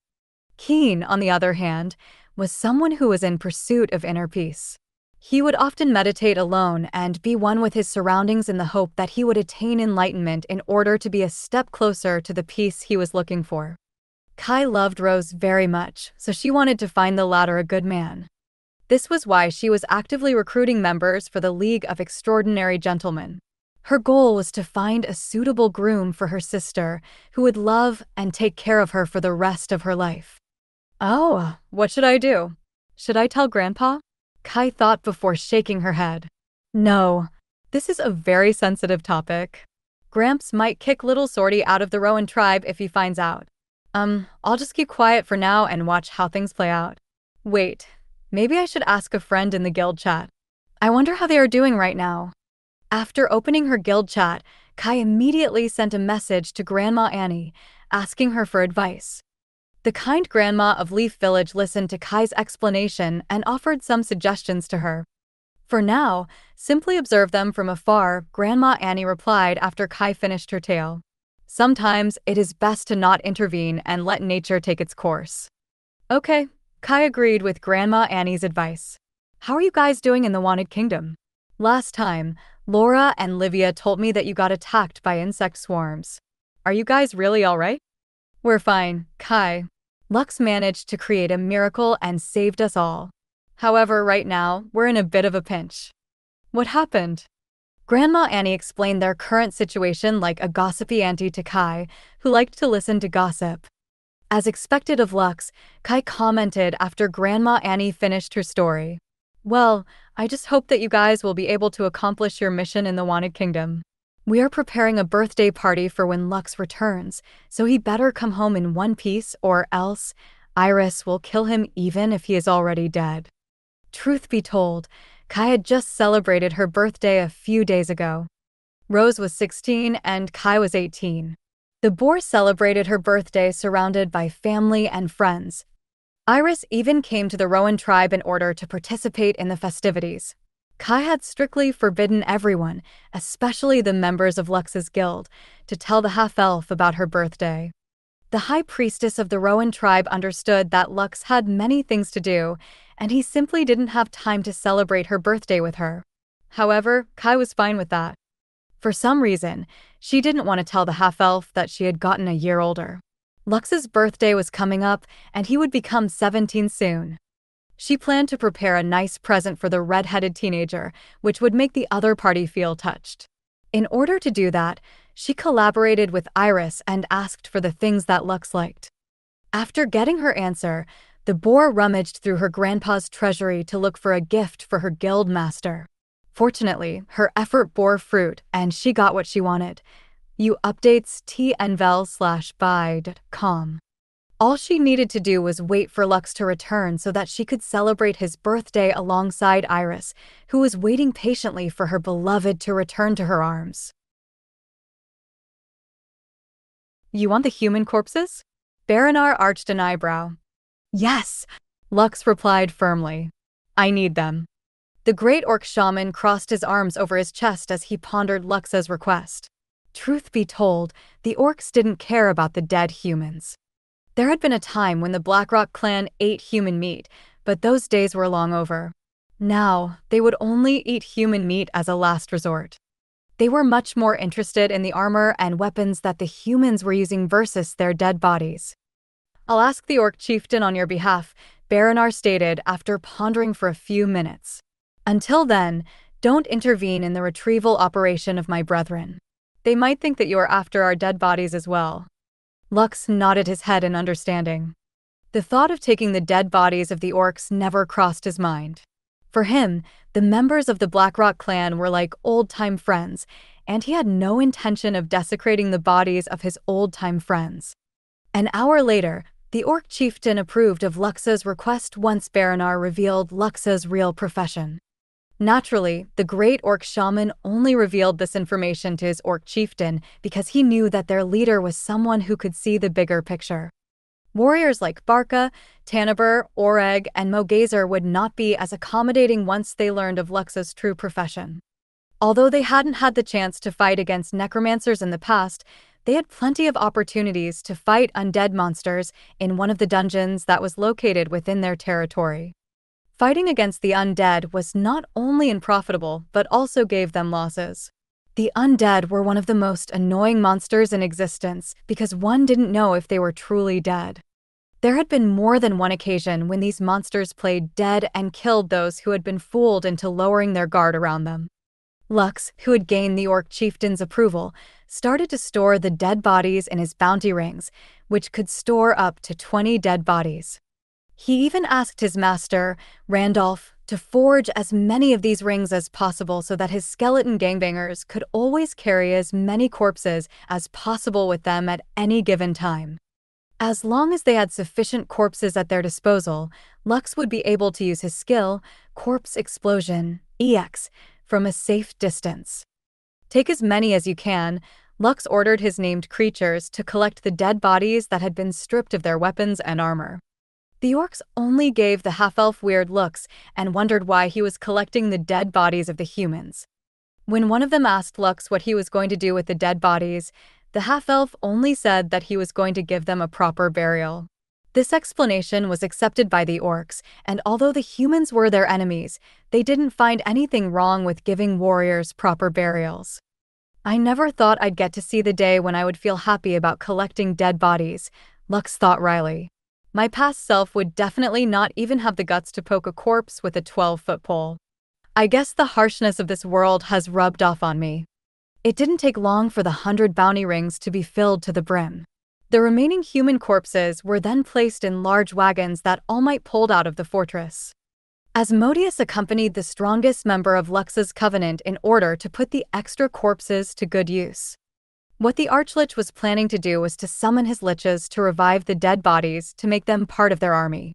S2: Keen, on the other hand, was someone who was in pursuit of inner peace. He would often meditate alone and be one with his surroundings in the hope that he would attain enlightenment in order to be a step closer to the peace he was looking for. Kai loved Rose very much, so she wanted to find the latter a good man. This was why she was actively recruiting members for the League of Extraordinary Gentlemen. Her goal was to find a suitable groom for her sister who would love and take care of her for the rest of her life. Oh, what should I do? Should I tell Grandpa? Kai thought before shaking her head. No, this is a very sensitive topic. Gramps might kick little Sortie out of the Rowan tribe if he finds out. Um, I'll just keep quiet for now and watch how things play out. Wait, maybe I should ask a friend in the guild chat. I wonder how they are doing right now. After opening her guild chat, Kai immediately sent a message to Grandma Annie, asking her for advice. The kind grandma of Leaf Village listened to Kai's explanation and offered some suggestions to her. For now, simply observe them from afar, Grandma Annie replied after Kai finished her tale. Sometimes it is best to not intervene and let nature take its course. Okay, Kai agreed with Grandma Annie's advice. How are you guys doing in the Wanted Kingdom? Last time, Laura and Livia told me that you got attacked by insect swarms. Are you guys really alright? We're fine, Kai. Lux managed to create a miracle and saved us all. However, right now, we're in a bit of a pinch. What happened? Grandma Annie explained their current situation like a gossipy auntie to Kai, who liked to listen to gossip. As expected of Lux, Kai commented after Grandma Annie finished her story. Well, I just hope that you guys will be able to accomplish your mission in the Wanted Kingdom. We are preparing a birthday party for when Lux returns, so he better come home in one piece or else Iris will kill him even if he is already dead. Truth be told, Kai had just celebrated her birthday a few days ago. Rose was 16 and Kai was 18. The boar celebrated her birthday surrounded by family and friends. Iris even came to the Rowan tribe in order to participate in the festivities. Kai had strictly forbidden everyone, especially the members of Lux's guild, to tell the half elf about her birthday. The high priestess of the Rowan tribe understood that Lux had many things to do, and he simply didn't have time to celebrate her birthday with her. However, Kai was fine with that. For some reason, she didn't want to tell the half elf that she had gotten a year older. Lux's birthday was coming up, and he would become 17 soon. She planned to prepare a nice present for the red-headed teenager, which would make the other party feel touched. In order to do that, she collaborated with Iris and asked for the things that Lux liked. After getting her answer, the boar rummaged through her grandpa's treasury to look for a gift for her guild master. Fortunately, her effort bore fruit and she got what she wanted. You updates tnvel slash buy.com. All she needed to do was wait for Lux to return so that she could celebrate his birthday alongside Iris, who was waiting patiently for her beloved to return to her arms. You want the human corpses? Baranar arched an eyebrow. Yes, Lux replied firmly. I need them. The great orc shaman crossed his arms over his chest as he pondered Lux's request. Truth be told, the orcs didn't care about the dead humans. There had been a time when the Blackrock clan ate human meat, but those days were long over. Now, they would only eat human meat as a last resort. They were much more interested in the armor and weapons that the humans were using versus their dead bodies. I'll ask the Orc chieftain on your behalf, Baranar stated after pondering for a few minutes. Until then, don't intervene in the retrieval operation of my brethren. They might think that you are after our dead bodies as well. Lux nodded his head in understanding. The thought of taking the dead bodies of the orcs never crossed his mind. For him, the members of the Blackrock clan were like old-time friends, and he had no intention of desecrating the bodies of his old-time friends. An hour later, the orc chieftain approved of Lux's request once Baranar revealed Lux's real profession. Naturally, the great orc shaman only revealed this information to his orc chieftain because he knew that their leader was someone who could see the bigger picture. Warriors like Barca, Tanaber, Oreg, and Mogazer would not be as accommodating once they learned of Lux's true profession. Although they hadn't had the chance to fight against necromancers in the past, they had plenty of opportunities to fight undead monsters in one of the dungeons that was located within their territory. Fighting against the undead was not only unprofitable, but also gave them losses. The undead were one of the most annoying monsters in existence because one didn't know if they were truly dead. There had been more than one occasion when these monsters played dead and killed those who had been fooled into lowering their guard around them. Lux, who had gained the Orc chieftain's approval, started to store the dead bodies in his bounty rings, which could store up to 20 dead bodies. He even asked his master, Randolph, to forge as many of these rings as possible so that his skeleton gangbangers could always carry as many corpses as possible with them at any given time. As long as they had sufficient corpses at their disposal, Lux would be able to use his skill, Corpse Explosion, EX, from a safe distance. Take as many as you can, Lux ordered his named creatures to collect the dead bodies that had been stripped of their weapons and armor. The orcs only gave the half-elf weird looks and wondered why he was collecting the dead bodies of the humans. When one of them asked Lux what he was going to do with the dead bodies, the half-elf only said that he was going to give them a proper burial. This explanation was accepted by the orcs, and although the humans were their enemies, they didn't find anything wrong with giving warriors proper burials. I never thought I'd get to see the day when I would feel happy about collecting dead bodies, Lux thought wryly. My past self would definitely not even have the guts to poke a corpse with a 12 foot pole. I guess the harshness of this world has rubbed off on me. It didn't take long for the hundred bounty rings to be filled to the brim. The remaining human corpses were then placed in large wagons that All Might pulled out of the fortress. Asmodeus accompanied the strongest member of Lux's covenant in order to put the extra corpses to good use. What the Archlich was planning to do was to summon his liches to revive the dead bodies to make them part of their army.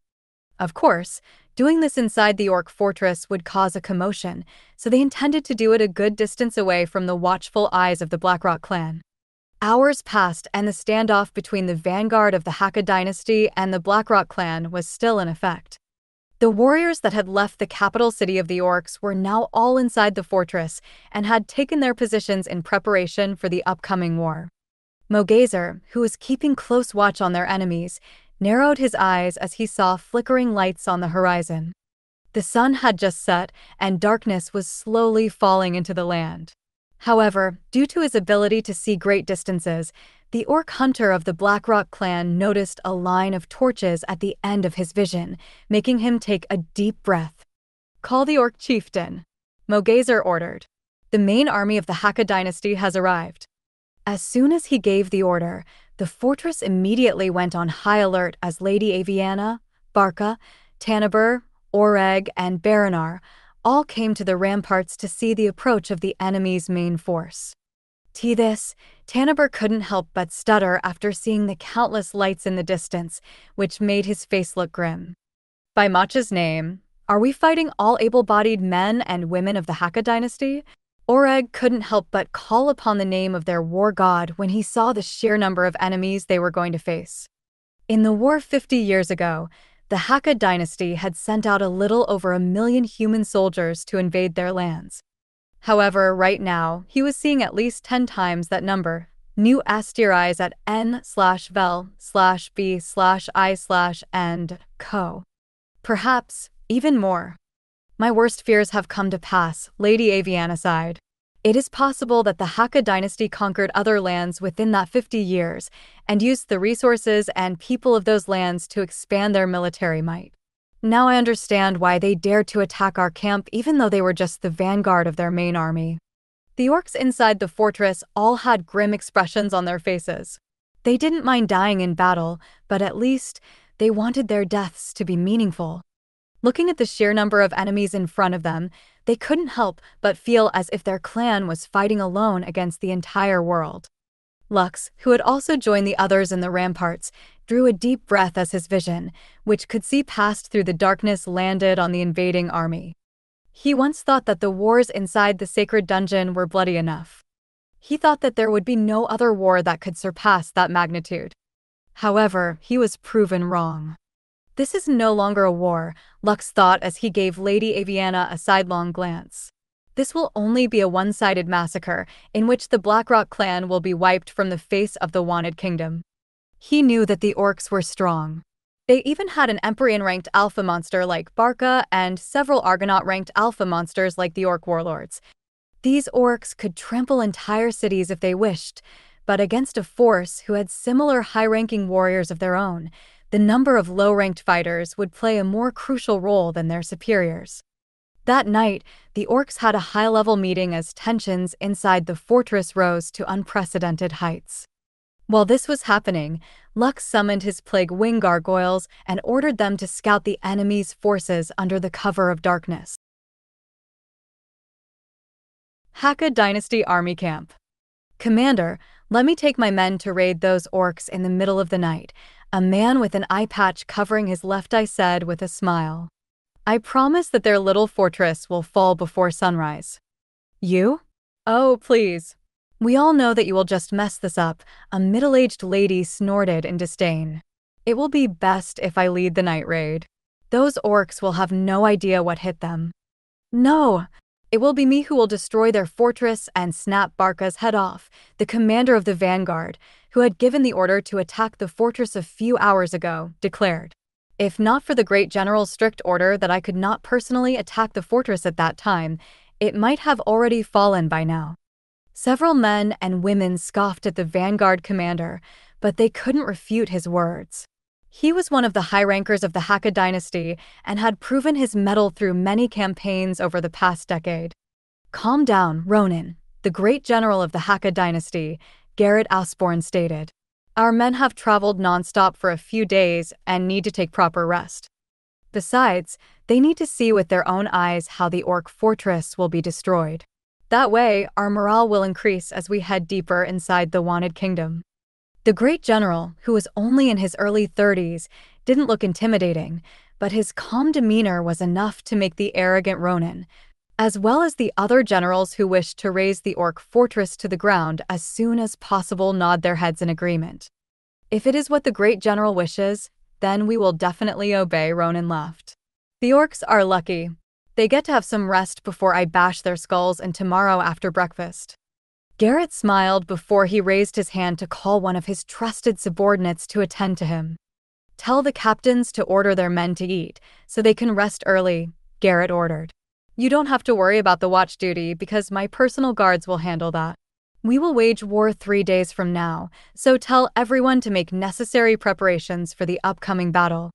S2: Of course, doing this inside the Orc fortress would cause a commotion, so they intended to do it a good distance away from the watchful eyes of the Blackrock clan. Hours passed and the standoff between the vanguard of the Hakka dynasty and the Blackrock clan was still in effect. The warriors that had left the capital city of the Orcs were now all inside the fortress and had taken their positions in preparation for the upcoming war. Mogazer, who was keeping close watch on their enemies, narrowed his eyes as he saw flickering lights on the horizon. The sun had just set, and darkness was slowly falling into the land. However, due to his ability to see great distances, the orc hunter of the Blackrock clan noticed a line of torches at the end of his vision, making him take a deep breath. Call the orc chieftain. Mogazer ordered. The main army of the Hakka dynasty has arrived. As soon as he gave the order, the fortress immediately went on high alert as Lady Aviana, Barca, Tanabur, Oreg, and Baranar all came to the ramparts to see the approach of the enemy's main force. To this, Tanabur couldn't help but stutter after seeing the countless lights in the distance, which made his face look grim. By Macha's name, are we fighting all able-bodied men and women of the Hakka dynasty? Oreg couldn't help but call upon the name of their war god when he saw the sheer number of enemies they were going to face. In the war 50 years ago, the Hakka dynasty had sent out a little over a million human soldiers to invade their lands. However, right now, he was seeing at least 10 times that number. New asteroids at n slash vel slash b slash i slash and co. Perhaps even more. My worst fears have come to pass, Lady Aviana sighed. It is possible that the Hakka dynasty conquered other lands within that 50 years and used the resources and people of those lands to expand their military might. Now I understand why they dared to attack our camp even though they were just the vanguard of their main army. The orcs inside the fortress all had grim expressions on their faces. They didn't mind dying in battle, but at least they wanted their deaths to be meaningful. Looking at the sheer number of enemies in front of them, they couldn't help but feel as if their clan was fighting alone against the entire world. Lux, who had also joined the others in the ramparts, drew a deep breath as his vision, which could see past through the darkness, landed on the invading army. He once thought that the wars inside the sacred dungeon were bloody enough. He thought that there would be no other war that could surpass that magnitude. However, he was proven wrong. This is no longer a war, Lux thought as he gave Lady Aviana a sidelong glance. This will only be a one-sided massacre, in which the Blackrock clan will be wiped from the face of the Wanted Kingdom. He knew that the orcs were strong. They even had an Empyrean-ranked alpha monster like Barca and several Argonaut-ranked alpha monsters like the Orc Warlords. These orcs could trample entire cities if they wished, but against a force who had similar high-ranking warriors of their own, the number of low-ranked fighters would play a more crucial role than their superiors. That night, the orcs had a high level meeting as tensions inside the fortress rose to unprecedented heights. While this was happening, Lux summoned his plague wing gargoyles and ordered them to scout the enemy's forces under the cover of darkness. Hakka Dynasty Army Camp Commander, let me take my men to raid those orcs in the middle of the night, a man with an eye patch covering his left eye said with a smile. I promise that their little fortress will fall before sunrise. You? Oh, please. We all know that you will just mess this up, a middle aged lady snorted in disdain. It will be best if I lead the night raid. Those orcs will have no idea what hit them. No, it will be me who will destroy their fortress and snap Barca's head off, the commander of the vanguard, who had given the order to attack the fortress a few hours ago, declared. If not for the great general's strict order that I could not personally attack the fortress at that time, it might have already fallen by now. Several men and women scoffed at the vanguard commander, but they couldn't refute his words. He was one of the high rankers of the Hakka dynasty and had proven his mettle through many campaigns over the past decade. Calm down, Ronan, the great general of the Hakka dynasty, Garrett Osborne stated. Our men have traveled nonstop for a few days and need to take proper rest. Besides, they need to see with their own eyes how the Orc fortress will be destroyed. That way, our morale will increase as we head deeper inside the Wanted Kingdom. The great general, who was only in his early 30s, didn't look intimidating, but his calm demeanor was enough to make the arrogant Ronan, as well as the other generals who wished to raze the orc fortress to the ground as soon as possible, nod their heads in agreement. If it is what the great general wishes, then we will definitely obey, Ronan laughed. The orcs are lucky. They get to have some rest before I bash their skulls and tomorrow after breakfast. Garrett smiled before he raised his hand to call one of his trusted subordinates to attend to him. Tell the captains to order their men to eat, so they can rest early, Garrett ordered. You don't have to worry about the watch duty because my personal guards will handle that. We will wage war three days from now, so tell everyone to make necessary preparations for the upcoming battle.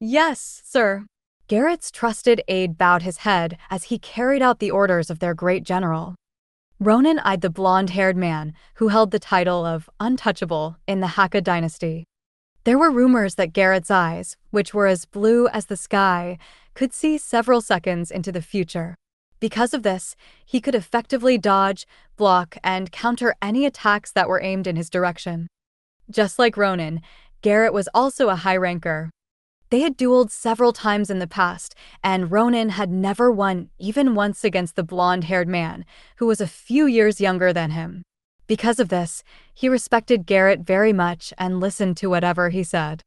S2: Yes, sir. Garrett's trusted aide bowed his head as he carried out the orders of their great general. Ronan eyed the blonde haired man who held the title of Untouchable in the Hakka dynasty. There were rumors that Garrett's eyes, which were as blue as the sky, could see several seconds into the future. Because of this, he could effectively dodge, block, and counter any attacks that were aimed in his direction. Just like Ronan, Garrett was also a high ranker, they had dueled several times in the past, and Ronan had never won even once against the blonde haired man, who was a few years younger than him. Because of this, he respected Garrett very much and listened to whatever he said.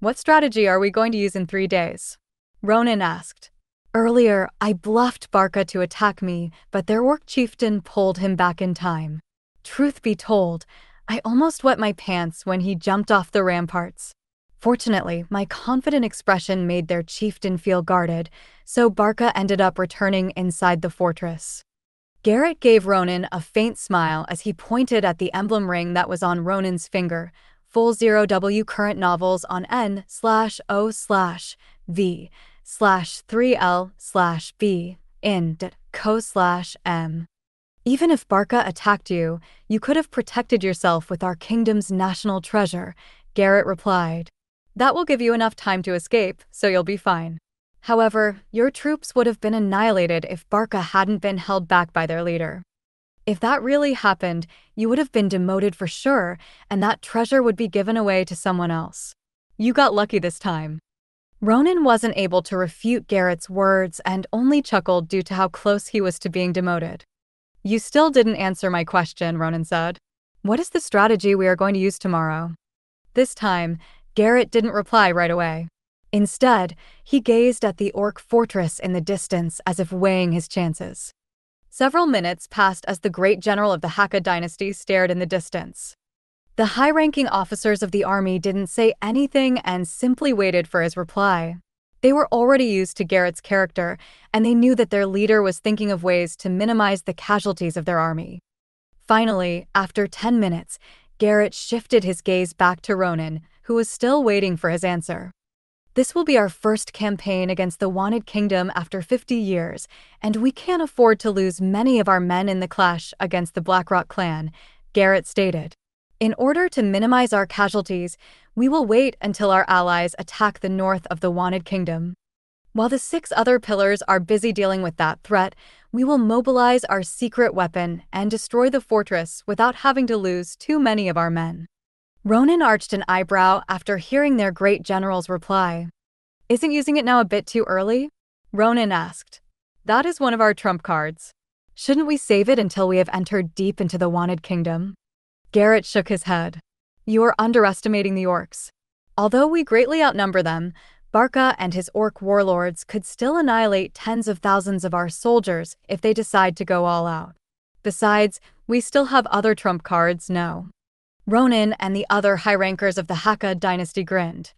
S2: What strategy are we going to use in three days? Ronan asked. Earlier, I bluffed Barca to attack me, but their orc chieftain pulled him back in time. Truth be told, I almost wet my pants when he jumped off the ramparts. Fortunately, my confident expression made their chieftain feel guarded, so Barca ended up returning inside the fortress. Garrett gave Ronan a faint smile as he pointed at the emblem ring that was on Ronan's finger. Full zero W current novels on N slash O slash V slash 3L slash B in co slash M. Even if Barca attacked you, you could have protected yourself with our kingdom's national treasure, Garrett replied. That will give you enough time to escape, so you'll be fine. However, your troops would have been annihilated if Barca hadn't been held back by their leader. If that really happened, you would have been demoted for sure, and that treasure would be given away to someone else. You got lucky this time. Ronan wasn't able to refute Garrett's words and only chuckled due to how close he was to being demoted. You still didn't answer my question, Ronan said. What is the strategy we are going to use tomorrow? This time, Garrett didn't reply right away. Instead, he gazed at the orc fortress in the distance as if weighing his chances. Several minutes passed as the great general of the Hakka dynasty stared in the distance. The high ranking officers of the army didn't say anything and simply waited for his reply. They were already used to Garrett's character, and they knew that their leader was thinking of ways to minimize the casualties of their army. Finally, after 10 minutes, Garrett shifted his gaze back to Ronan, who was still waiting for his answer. This will be our first campaign against the Wanted Kingdom after 50 years, and we can't afford to lose many of our men in the clash against the Blackrock clan, Garrett stated. In order to minimize our casualties, we will wait until our allies attack the north of the Wanted Kingdom. While the six other pillars are busy dealing with that threat, we will mobilize our secret weapon and destroy the fortress without having to lose too many of our men. Ronan arched an eyebrow after hearing their great general's reply. Isn't using it now a bit too early? Ronan asked. That is one of our trump cards. Shouldn't we save it until we have entered deep into the Wanted Kingdom? Garrett shook his head. You are underestimating the orcs. Although we greatly outnumber them, Barca and his orc warlords could still annihilate tens of thousands of our soldiers if they decide to go all out. Besides, we still have other trump cards, no. Ronan and the other high rankers of the Hakka dynasty grinned.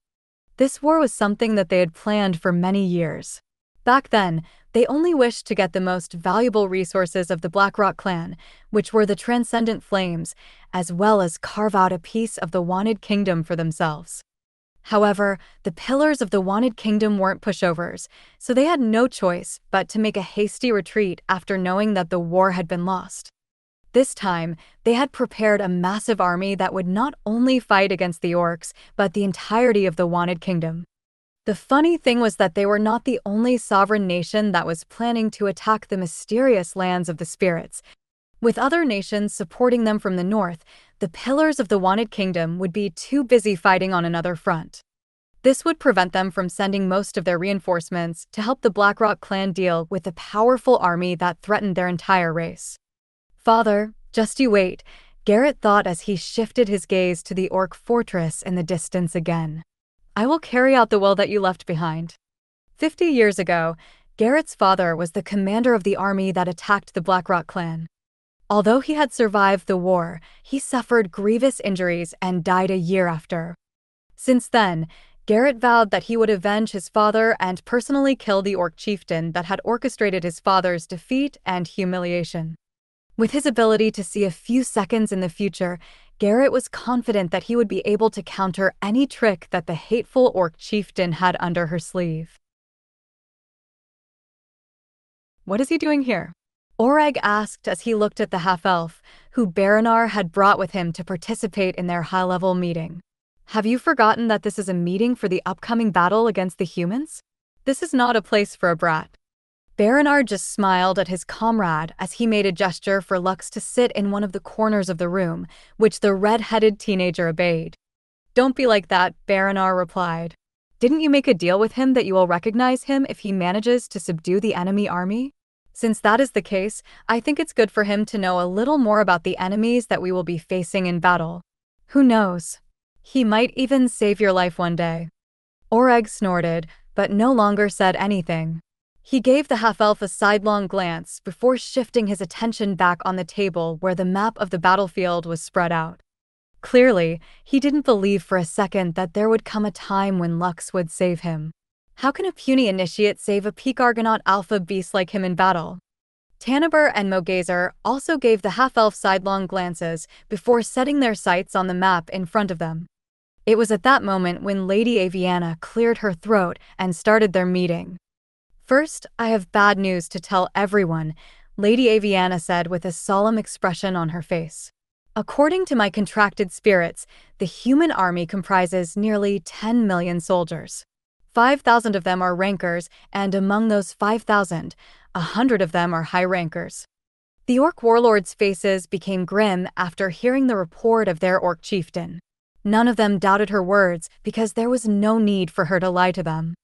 S2: This war was something that they had planned for many years. Back then, they only wished to get the most valuable resources of the Blackrock clan, which were the Transcendent Flames, as well as carve out a piece of the Wanted Kingdom for themselves. However, the pillars of the Wanted Kingdom weren't pushovers, so they had no choice but to make a hasty retreat after knowing that the war had been lost. This time, they had prepared a massive army that would not only fight against the orcs, but the entirety of the Wanted Kingdom. The funny thing was that they were not the only sovereign nation that was planning to attack the mysterious lands of the spirits. With other nations supporting them from the north, the pillars of the Wanted Kingdom would be too busy fighting on another front. This would prevent them from sending most of their reinforcements to help the Blackrock clan deal with the powerful army that threatened their entire race. Father, just you wait, Garrett thought as he shifted his gaze to the orc fortress in the distance again. I will carry out the will that you left behind. Fifty years ago, Garrett's father was the commander of the army that attacked the Blackrock clan. Although he had survived the war, he suffered grievous injuries and died a year after. Since then, Garrett vowed that he would avenge his father and personally kill the orc chieftain that had orchestrated his father's defeat and humiliation. With his ability to see a few seconds in the future, Garrett was confident that he would be able to counter any trick that the hateful orc chieftain had under her sleeve. What is he doing here? Oreg asked as he looked at the half-elf, who Baranar had brought with him to participate in their high-level meeting. Have you forgotten that this is a meeting for the upcoming battle against the humans? This is not a place for a brat. Baranar just smiled at his comrade as he made a gesture for Lux to sit in one of the corners of the room, which the red-headed teenager obeyed. Don't be like that, Baranar replied. Didn't you make a deal with him that you will recognize him if he manages to subdue the enemy army? Since that is the case, I think it's good for him to know a little more about the enemies that we will be facing in battle. Who knows? He might even save your life one day. Oreg snorted, but no longer said anything. He gave the half-elf a sidelong glance before shifting his attention back on the table where the map of the battlefield was spread out. Clearly, he didn't believe for a second that there would come a time when Lux would save him. How can a puny initiate save a peak Argonaut alpha beast like him in battle? Tanaber and Mogazer also gave the half-elf sidelong glances before setting their sights on the map in front of them. It was at that moment when Lady Aviana cleared her throat and started their meeting. First, I have bad news to tell everyone, Lady Aviana said with a solemn expression on her face. According to my contracted spirits, the human army comprises nearly 10 million soldiers. 5,000 of them are rankers, and among those 5,000, a hundred of them are high rankers. The orc warlords' faces became grim after hearing the report of their orc chieftain. None of them doubted her words because there was no need for her to lie to them.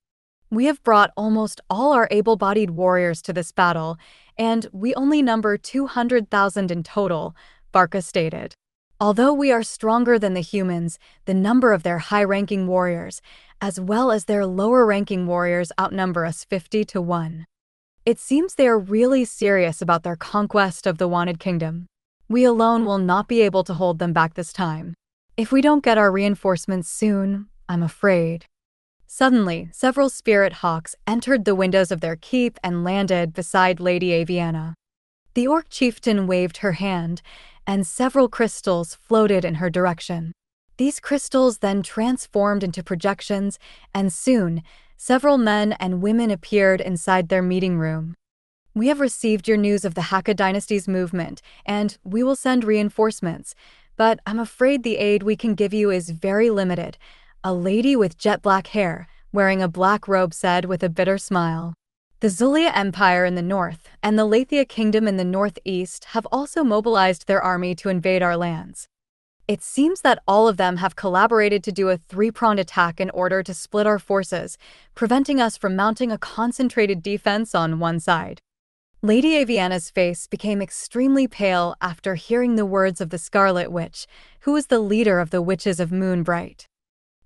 S2: We have brought almost all our able bodied warriors to this battle, and we only number 200,000 in total, Barca stated. Although we are stronger than the humans, the number of their high ranking warriors, as well as their lower ranking warriors, outnumber us 50 to 1. It seems they are really serious about their conquest of the Wanted Kingdom. We alone will not be able to hold them back this time. If we don't get our reinforcements soon, I'm afraid. Suddenly, several spirit hawks entered the windows of their keep and landed beside Lady Aviana. The orc chieftain waved her hand, and several crystals floated in her direction. These crystals then transformed into projections, and soon, several men and women appeared inside their meeting room. We have received your news of the Hakka dynasty's movement, and we will send reinforcements. But I'm afraid the aid we can give you is very limited. A lady with jet black hair, wearing a black robe, said with a bitter smile. The Zulia Empire in the north and the Lathia Kingdom in the northeast have also mobilized their army to invade our lands. It seems that all of them have collaborated to do a three pronged attack in order to split our forces, preventing us from mounting a concentrated defense on one side. Lady Aviana's face became extremely pale after hearing the words of the Scarlet Witch, who was the leader of the Witches of Moonbright.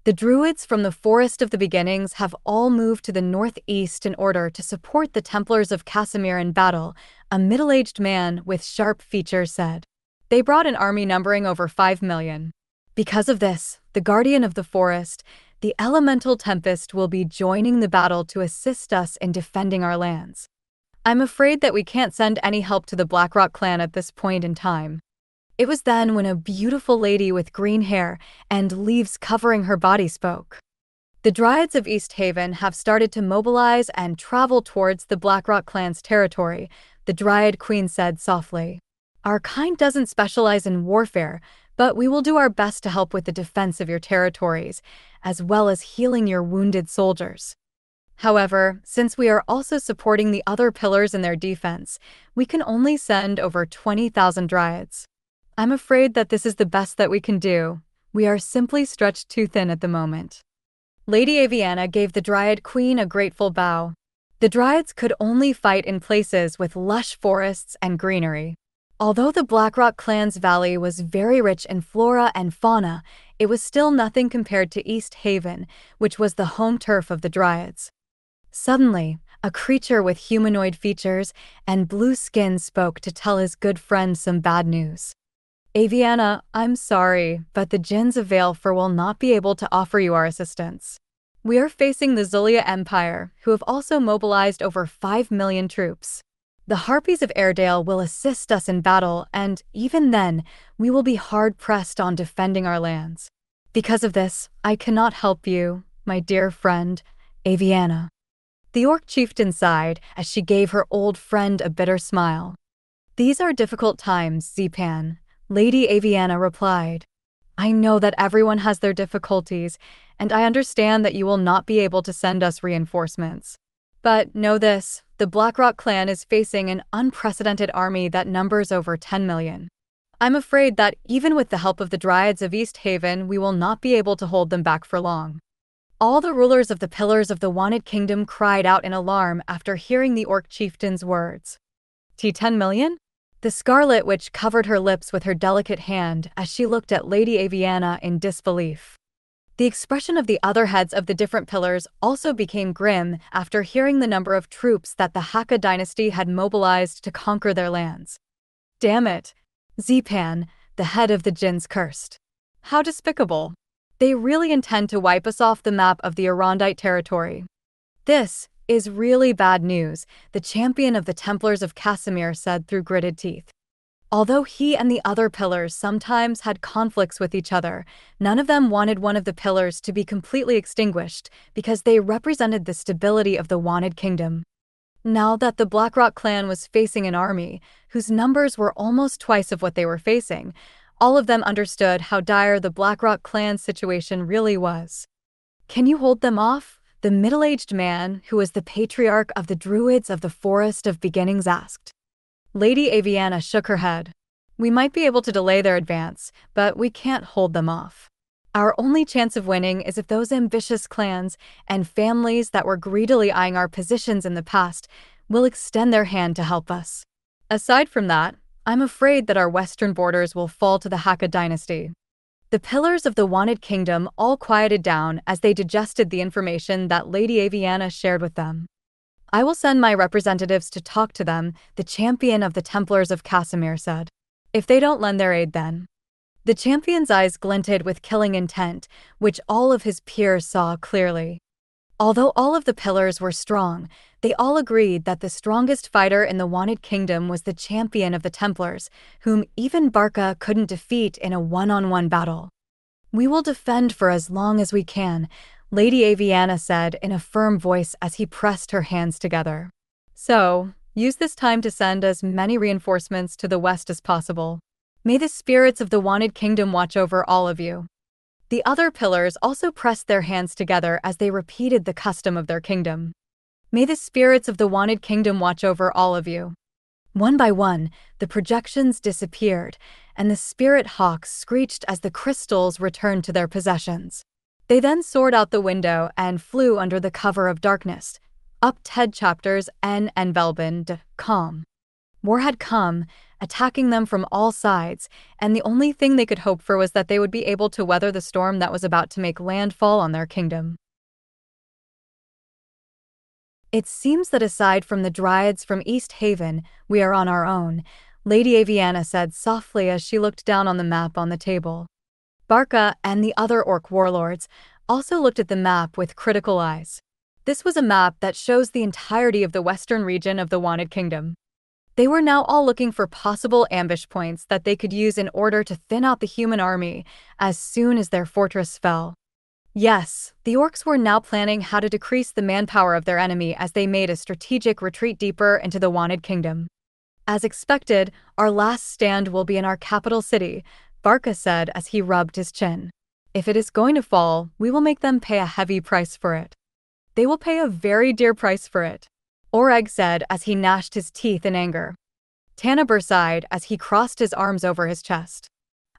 S2: The Druids from the Forest of the Beginnings have all moved to the northeast in order to support the Templars of Casimir in battle, a middle aged man with sharp features said. They brought an army numbering over 5 million. Because of this, the Guardian of the Forest, the Elemental Tempest, will be joining the battle to assist us in defending our lands. I'm afraid that we can't send any help to the Blackrock clan at this point in time. It was then when a beautiful lady with green hair and leaves covering her body spoke. The Dryads of East Haven have started to mobilize and travel towards the Blackrock clan's territory, the Dryad Queen said softly. Our kind doesn't specialize in warfare, but we will do our best to help with the defense of your territories, as well as healing your wounded soldiers. However, since we are also supporting the other pillars in their defense, we can only send over 20,000 dryads. I'm afraid that this is the best that we can do. We are simply stretched too thin at the moment. Lady Aviana gave the Dryad Queen a grateful bow. The Dryads could only fight in places with lush forests and greenery. Although the Blackrock clan's valley was very rich in flora and fauna, it was still nothing compared to East Haven, which was the home turf of the Dryads. Suddenly, a creature with humanoid features and blue skin spoke to tell his good friend some bad news. Aviana, I'm sorry, but the Jinns of Valefor will not be able to offer you our assistance. We are facing the Zulia Empire, who have also mobilized over 5 million troops. The Harpies of Airedale will assist us in battle, and even then, we will be hard pressed on defending our lands. Because of this, I cannot help you, my dear friend, Aviana. The orc chieftain sighed as she gave her old friend a bitter smile. These are difficult times, Zepan, Lady Aviana replied. I know that everyone has their difficulties, and I understand that you will not be able to send us reinforcements. But know this the Blackrock clan is facing an unprecedented army that numbers over 10 million. I'm afraid that even with the help of the Dryads of East Haven, we will not be able to hold them back for long. All the rulers of the Pillars of the Wanted Kingdom cried out in alarm after hearing the Orc chieftain's words. T10 million? The Scarlet Witch covered her lips with her delicate hand as she looked at Lady Aviana in disbelief. The expression of the other heads of the different pillars also became grim after hearing the number of troops that the Hakka dynasty had mobilized to conquer their lands. Damn it! Zepan, the head of the Jinns cursed. How despicable! They really intend to wipe us off the map of the Arondite territory. This is really bad news, the champion of the Templars of Casimir said through gritted teeth. Although he and the other pillars sometimes had conflicts with each other, none of them wanted one of the pillars to be completely extinguished because they represented the stability of the Wanted Kingdom. Now that the Blackrock clan was facing an army whose numbers were almost twice of what they were facing, all of them understood how dire the Blackrock clan's situation really was. Can you hold them off? The middle aged man, who was the patriarch of the Druids of the Forest of Beginnings, asked. Lady Aviana shook her head. We might be able to delay their advance, but we can't hold them off. Our only chance of winning is if those ambitious clans and families that were greedily eyeing our positions in the past will extend their hand to help us. Aside from that, I'm afraid that our western borders will fall to the Hakka dynasty. The pillars of the Wanted Kingdom all quieted down as they digested the information that Lady Aviana shared with them. I will send my representatives to talk to them, the champion of the Templars of Casimir said. If they don't lend their aid, then. The champion's eyes glinted with killing intent, which all of his peers saw clearly. Although all of the pillars were strong, they all agreed that the strongest fighter in the Wanted Kingdom was the champion of the Templars, whom even Barca couldn't defeat in a one on one battle. We will defend for as long as we can, Lady Aviana said in a firm voice as he pressed her hands together. So, use this time to send as many reinforcements to the west as possible. May the spirits of the wanted kingdom watch over all of you. The other pillars also pressed their hands together as they repeated the custom of their kingdom. May the spirits of the wanted kingdom watch over all of you. One by one, the projections disappeared, and the spirit hawks screeched as the crystals returned to their possessions. They then soared out the window and flew under the cover of darkness, up TED chapters N and Velbin calm. War had come, attacking them from all sides, and the only thing they could hope for was that they would be able to weather the storm that was about to make landfall on their kingdom. It seems that aside from the Dryads from East Haven, we are on our own, Lady Aviana said softly as she looked down on the map on the table. Barca and the other orc warlords also looked at the map with critical eyes. This was a map that shows the entirety of the western region of the Wanted Kingdom. They were now all looking for possible ambush points that they could use in order to thin out the human army as soon as their fortress fell. Yes, the orcs were now planning how to decrease the manpower of their enemy as they made a strategic retreat deeper into the Wanted Kingdom. As expected, our last stand will be in our capital city, Barca said as he rubbed his chin. If it is going to fall, we will make them pay a heavy price for it. They will pay a very dear price for it, Oreg said as he gnashed his teeth in anger. Tanaber sighed as he crossed his arms over his chest.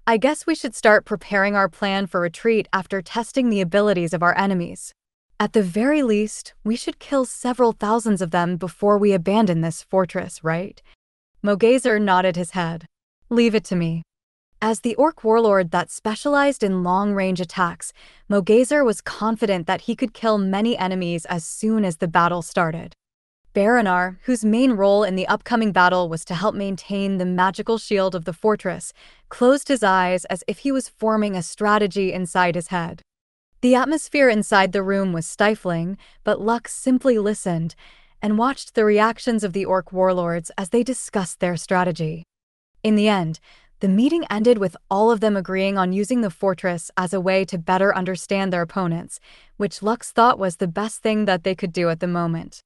S2: I guess we should start preparing our plan for retreat after testing the abilities of our enemies. At the very least, we should kill several thousands of them before we abandon this fortress, right? Mogazer nodded his head. Leave it to me. As the orc warlord that specialized in long-range attacks, Mogazer was confident that he could kill many enemies as soon as the battle started. Baranar, whose main role in the upcoming battle was to help maintain the magical shield of the fortress, closed his eyes as if he was forming a strategy inside his head. The atmosphere inside the room was stifling, but Lux simply listened and watched the reactions of the orc warlords as they discussed their strategy. In the end, the meeting ended with all of them agreeing on using the fortress as a way to better understand their opponents, which Lux thought was the best thing that they could do at the moment.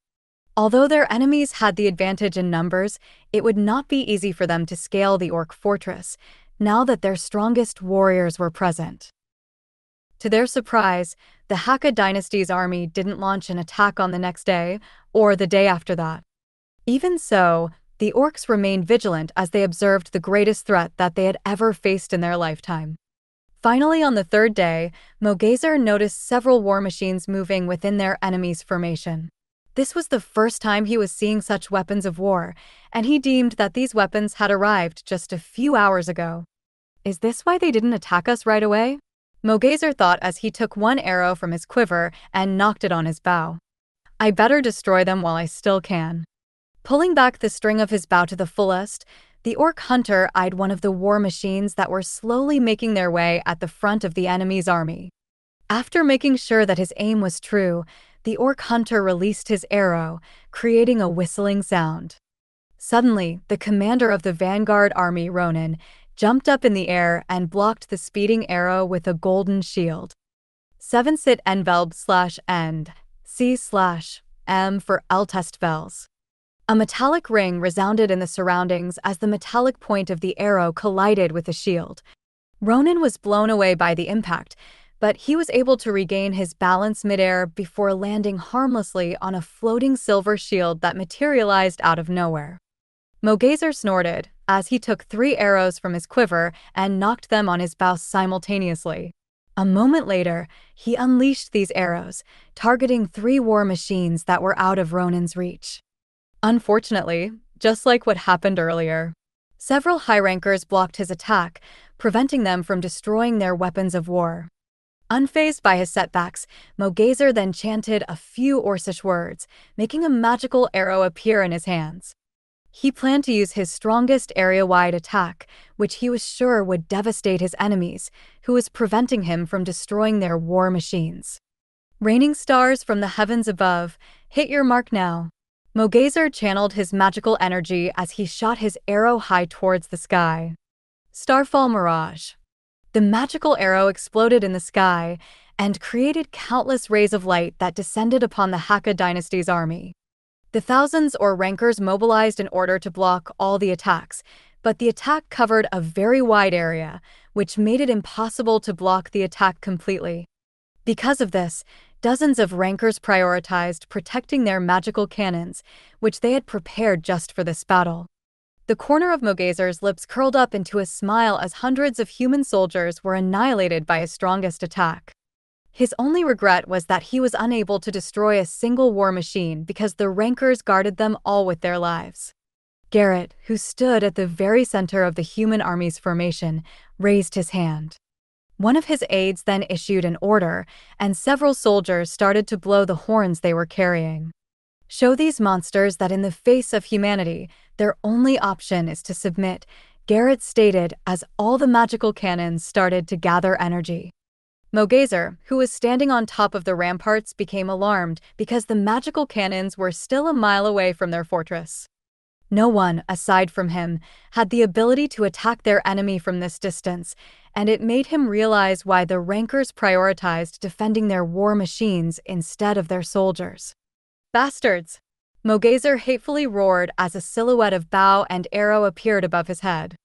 S2: Although their enemies had the advantage in numbers, it would not be easy for them to scale the Orc fortress, now that their strongest warriors were present. To their surprise, the Hakka dynasty's army didn't launch an attack on the next day, or the day after that. Even so, the orcs remained vigilant as they observed the greatest threat that they had ever faced in their lifetime. Finally, on the third day, Mogazer noticed several war machines moving within their enemy's formation. This was the first time he was seeing such weapons of war, and he deemed that these weapons had arrived just a few hours ago. Is this why they didn't attack us right away? Mogazer thought as he took one arrow from his quiver and knocked it on his bow. I better destroy them while I still can. Pulling back the string of his bow to the fullest, the orc hunter eyed one of the war machines that were slowly making their way at the front of the enemy's army. After making sure that his aim was true, the orc hunter released his arrow, creating a whistling sound. Suddenly, the commander of the vanguard army, Ronan, jumped up in the air and blocked the speeding arrow with a golden shield. 7 sit envelb slash end, C slash M for Eltest Vels. A metallic ring resounded in the surroundings as the metallic point of the arrow collided with the shield. Ronan was blown away by the impact, but he was able to regain his balance midair before landing harmlessly on a floating silver shield that materialized out of nowhere. Mogazer snorted as he took three arrows from his quiver and knocked them on his bow simultaneously. A moment later, he unleashed these arrows, targeting three war machines that were out of Ronan's reach. Unfortunately, just like what happened earlier, several high rankers blocked his attack, preventing them from destroying their weapons of war. Unfazed by his setbacks, Mogazer then chanted a few Orcish words, making a magical arrow appear in his hands. He planned to use his strongest area-wide attack, which he was sure would devastate his enemies, who was preventing him from destroying their war machines. Raining stars from the heavens above, hit your mark now. Mogazer channeled his magical energy as he shot his arrow high towards the sky. Starfall Mirage. The magical arrow exploded in the sky and created countless rays of light that descended upon the Hakka dynasty's army. The thousands or rankers mobilized in order to block all the attacks, but the attack covered a very wide area, which made it impossible to block the attack completely. Because of this, dozens of rankers prioritized protecting their magical cannons, which they had prepared just for this battle. The corner of Mogazer's lips curled up into a smile as hundreds of human soldiers were annihilated by his strongest attack. His only regret was that he was unable to destroy a single war machine because the rankers guarded them all with their lives. Garrett, who stood at the very center of the human army's formation, raised his hand. One of his aides then issued an order, and several soldiers started to blow the horns they were carrying. Show these monsters that in the face of humanity, their only option is to submit, Garrett stated as all the magical cannons started to gather energy. Mogazer, who was standing on top of the ramparts, became alarmed because the magical cannons were still a mile away from their fortress. No one, aside from him, had the ability to attack their enemy from this distance, and it made him realize why the rankers prioritized defending their war machines instead of their soldiers. Bastards! Mogazer hatefully roared as a silhouette of bow and arrow appeared above his head.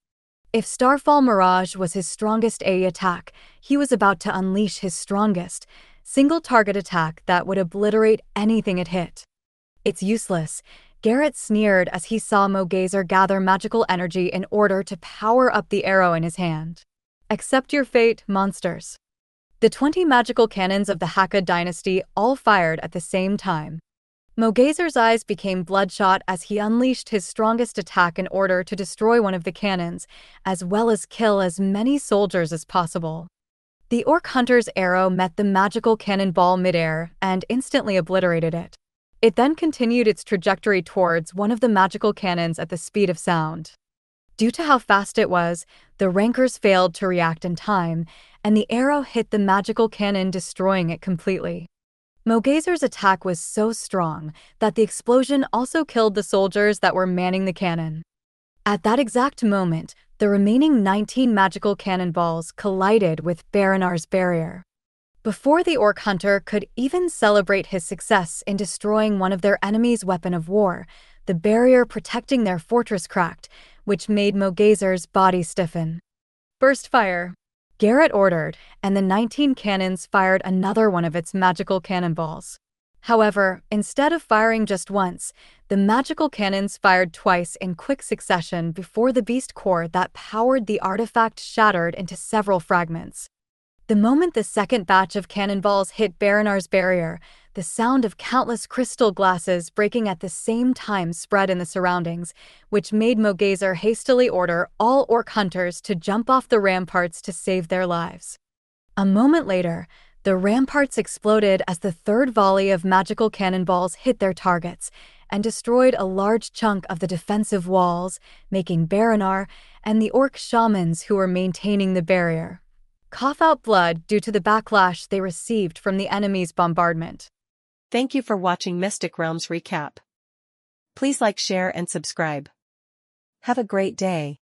S2: If Starfall Mirage was his strongest A attack, he was about to unleash his strongest, single target attack that would obliterate anything it hit. It's useless, Garrett sneered as he saw Mogazer gather magical energy in order to power up the arrow in his hand. Accept your fate, monsters. The 20 magical cannons of the Hakka dynasty all fired at the same time. Mogazer's eyes became bloodshot as he unleashed his strongest attack in order to destroy one of the cannons, as well as kill as many soldiers as possible. The Orc Hunter's arrow met the magical cannonball midair and instantly obliterated it. It then continued its trajectory towards one of the magical cannons at the speed of sound. Due to how fast it was, the rankers failed to react in time, and the arrow hit the magical cannon, destroying it completely. Mogazer's attack was so strong that the explosion also killed the soldiers that were manning the cannon. At that exact moment, the remaining 19 magical cannonballs collided with Baranar's barrier. Before the Orc Hunter could even celebrate his success in destroying one of their enemy's weapon of war, the barrier protecting their fortress cracked, which made Mogazer's body stiffen. Burst fire, Garrett ordered, and the 19 cannons fired another one of its magical cannonballs. However, instead of firing just once, the magical cannons fired twice in quick succession before the beast core that powered the artifact shattered into several fragments. The moment the second batch of cannonballs hit Baranar's barrier, the sound of countless crystal glasses breaking at the same time spread in the surroundings, which made Mogazer hastily order all orc hunters to jump off the ramparts to save their lives. A moment later, the ramparts exploded as the third volley of magical cannonballs hit their targets and destroyed a large chunk of the defensive walls, making Baranar and the orc shamans who were maintaining the barrier cough out blood due to the backlash they received from the enemy's bombardment.
S1: Thank you for watching Mystic Realms Recap. Please like, share, and subscribe. Have a great day.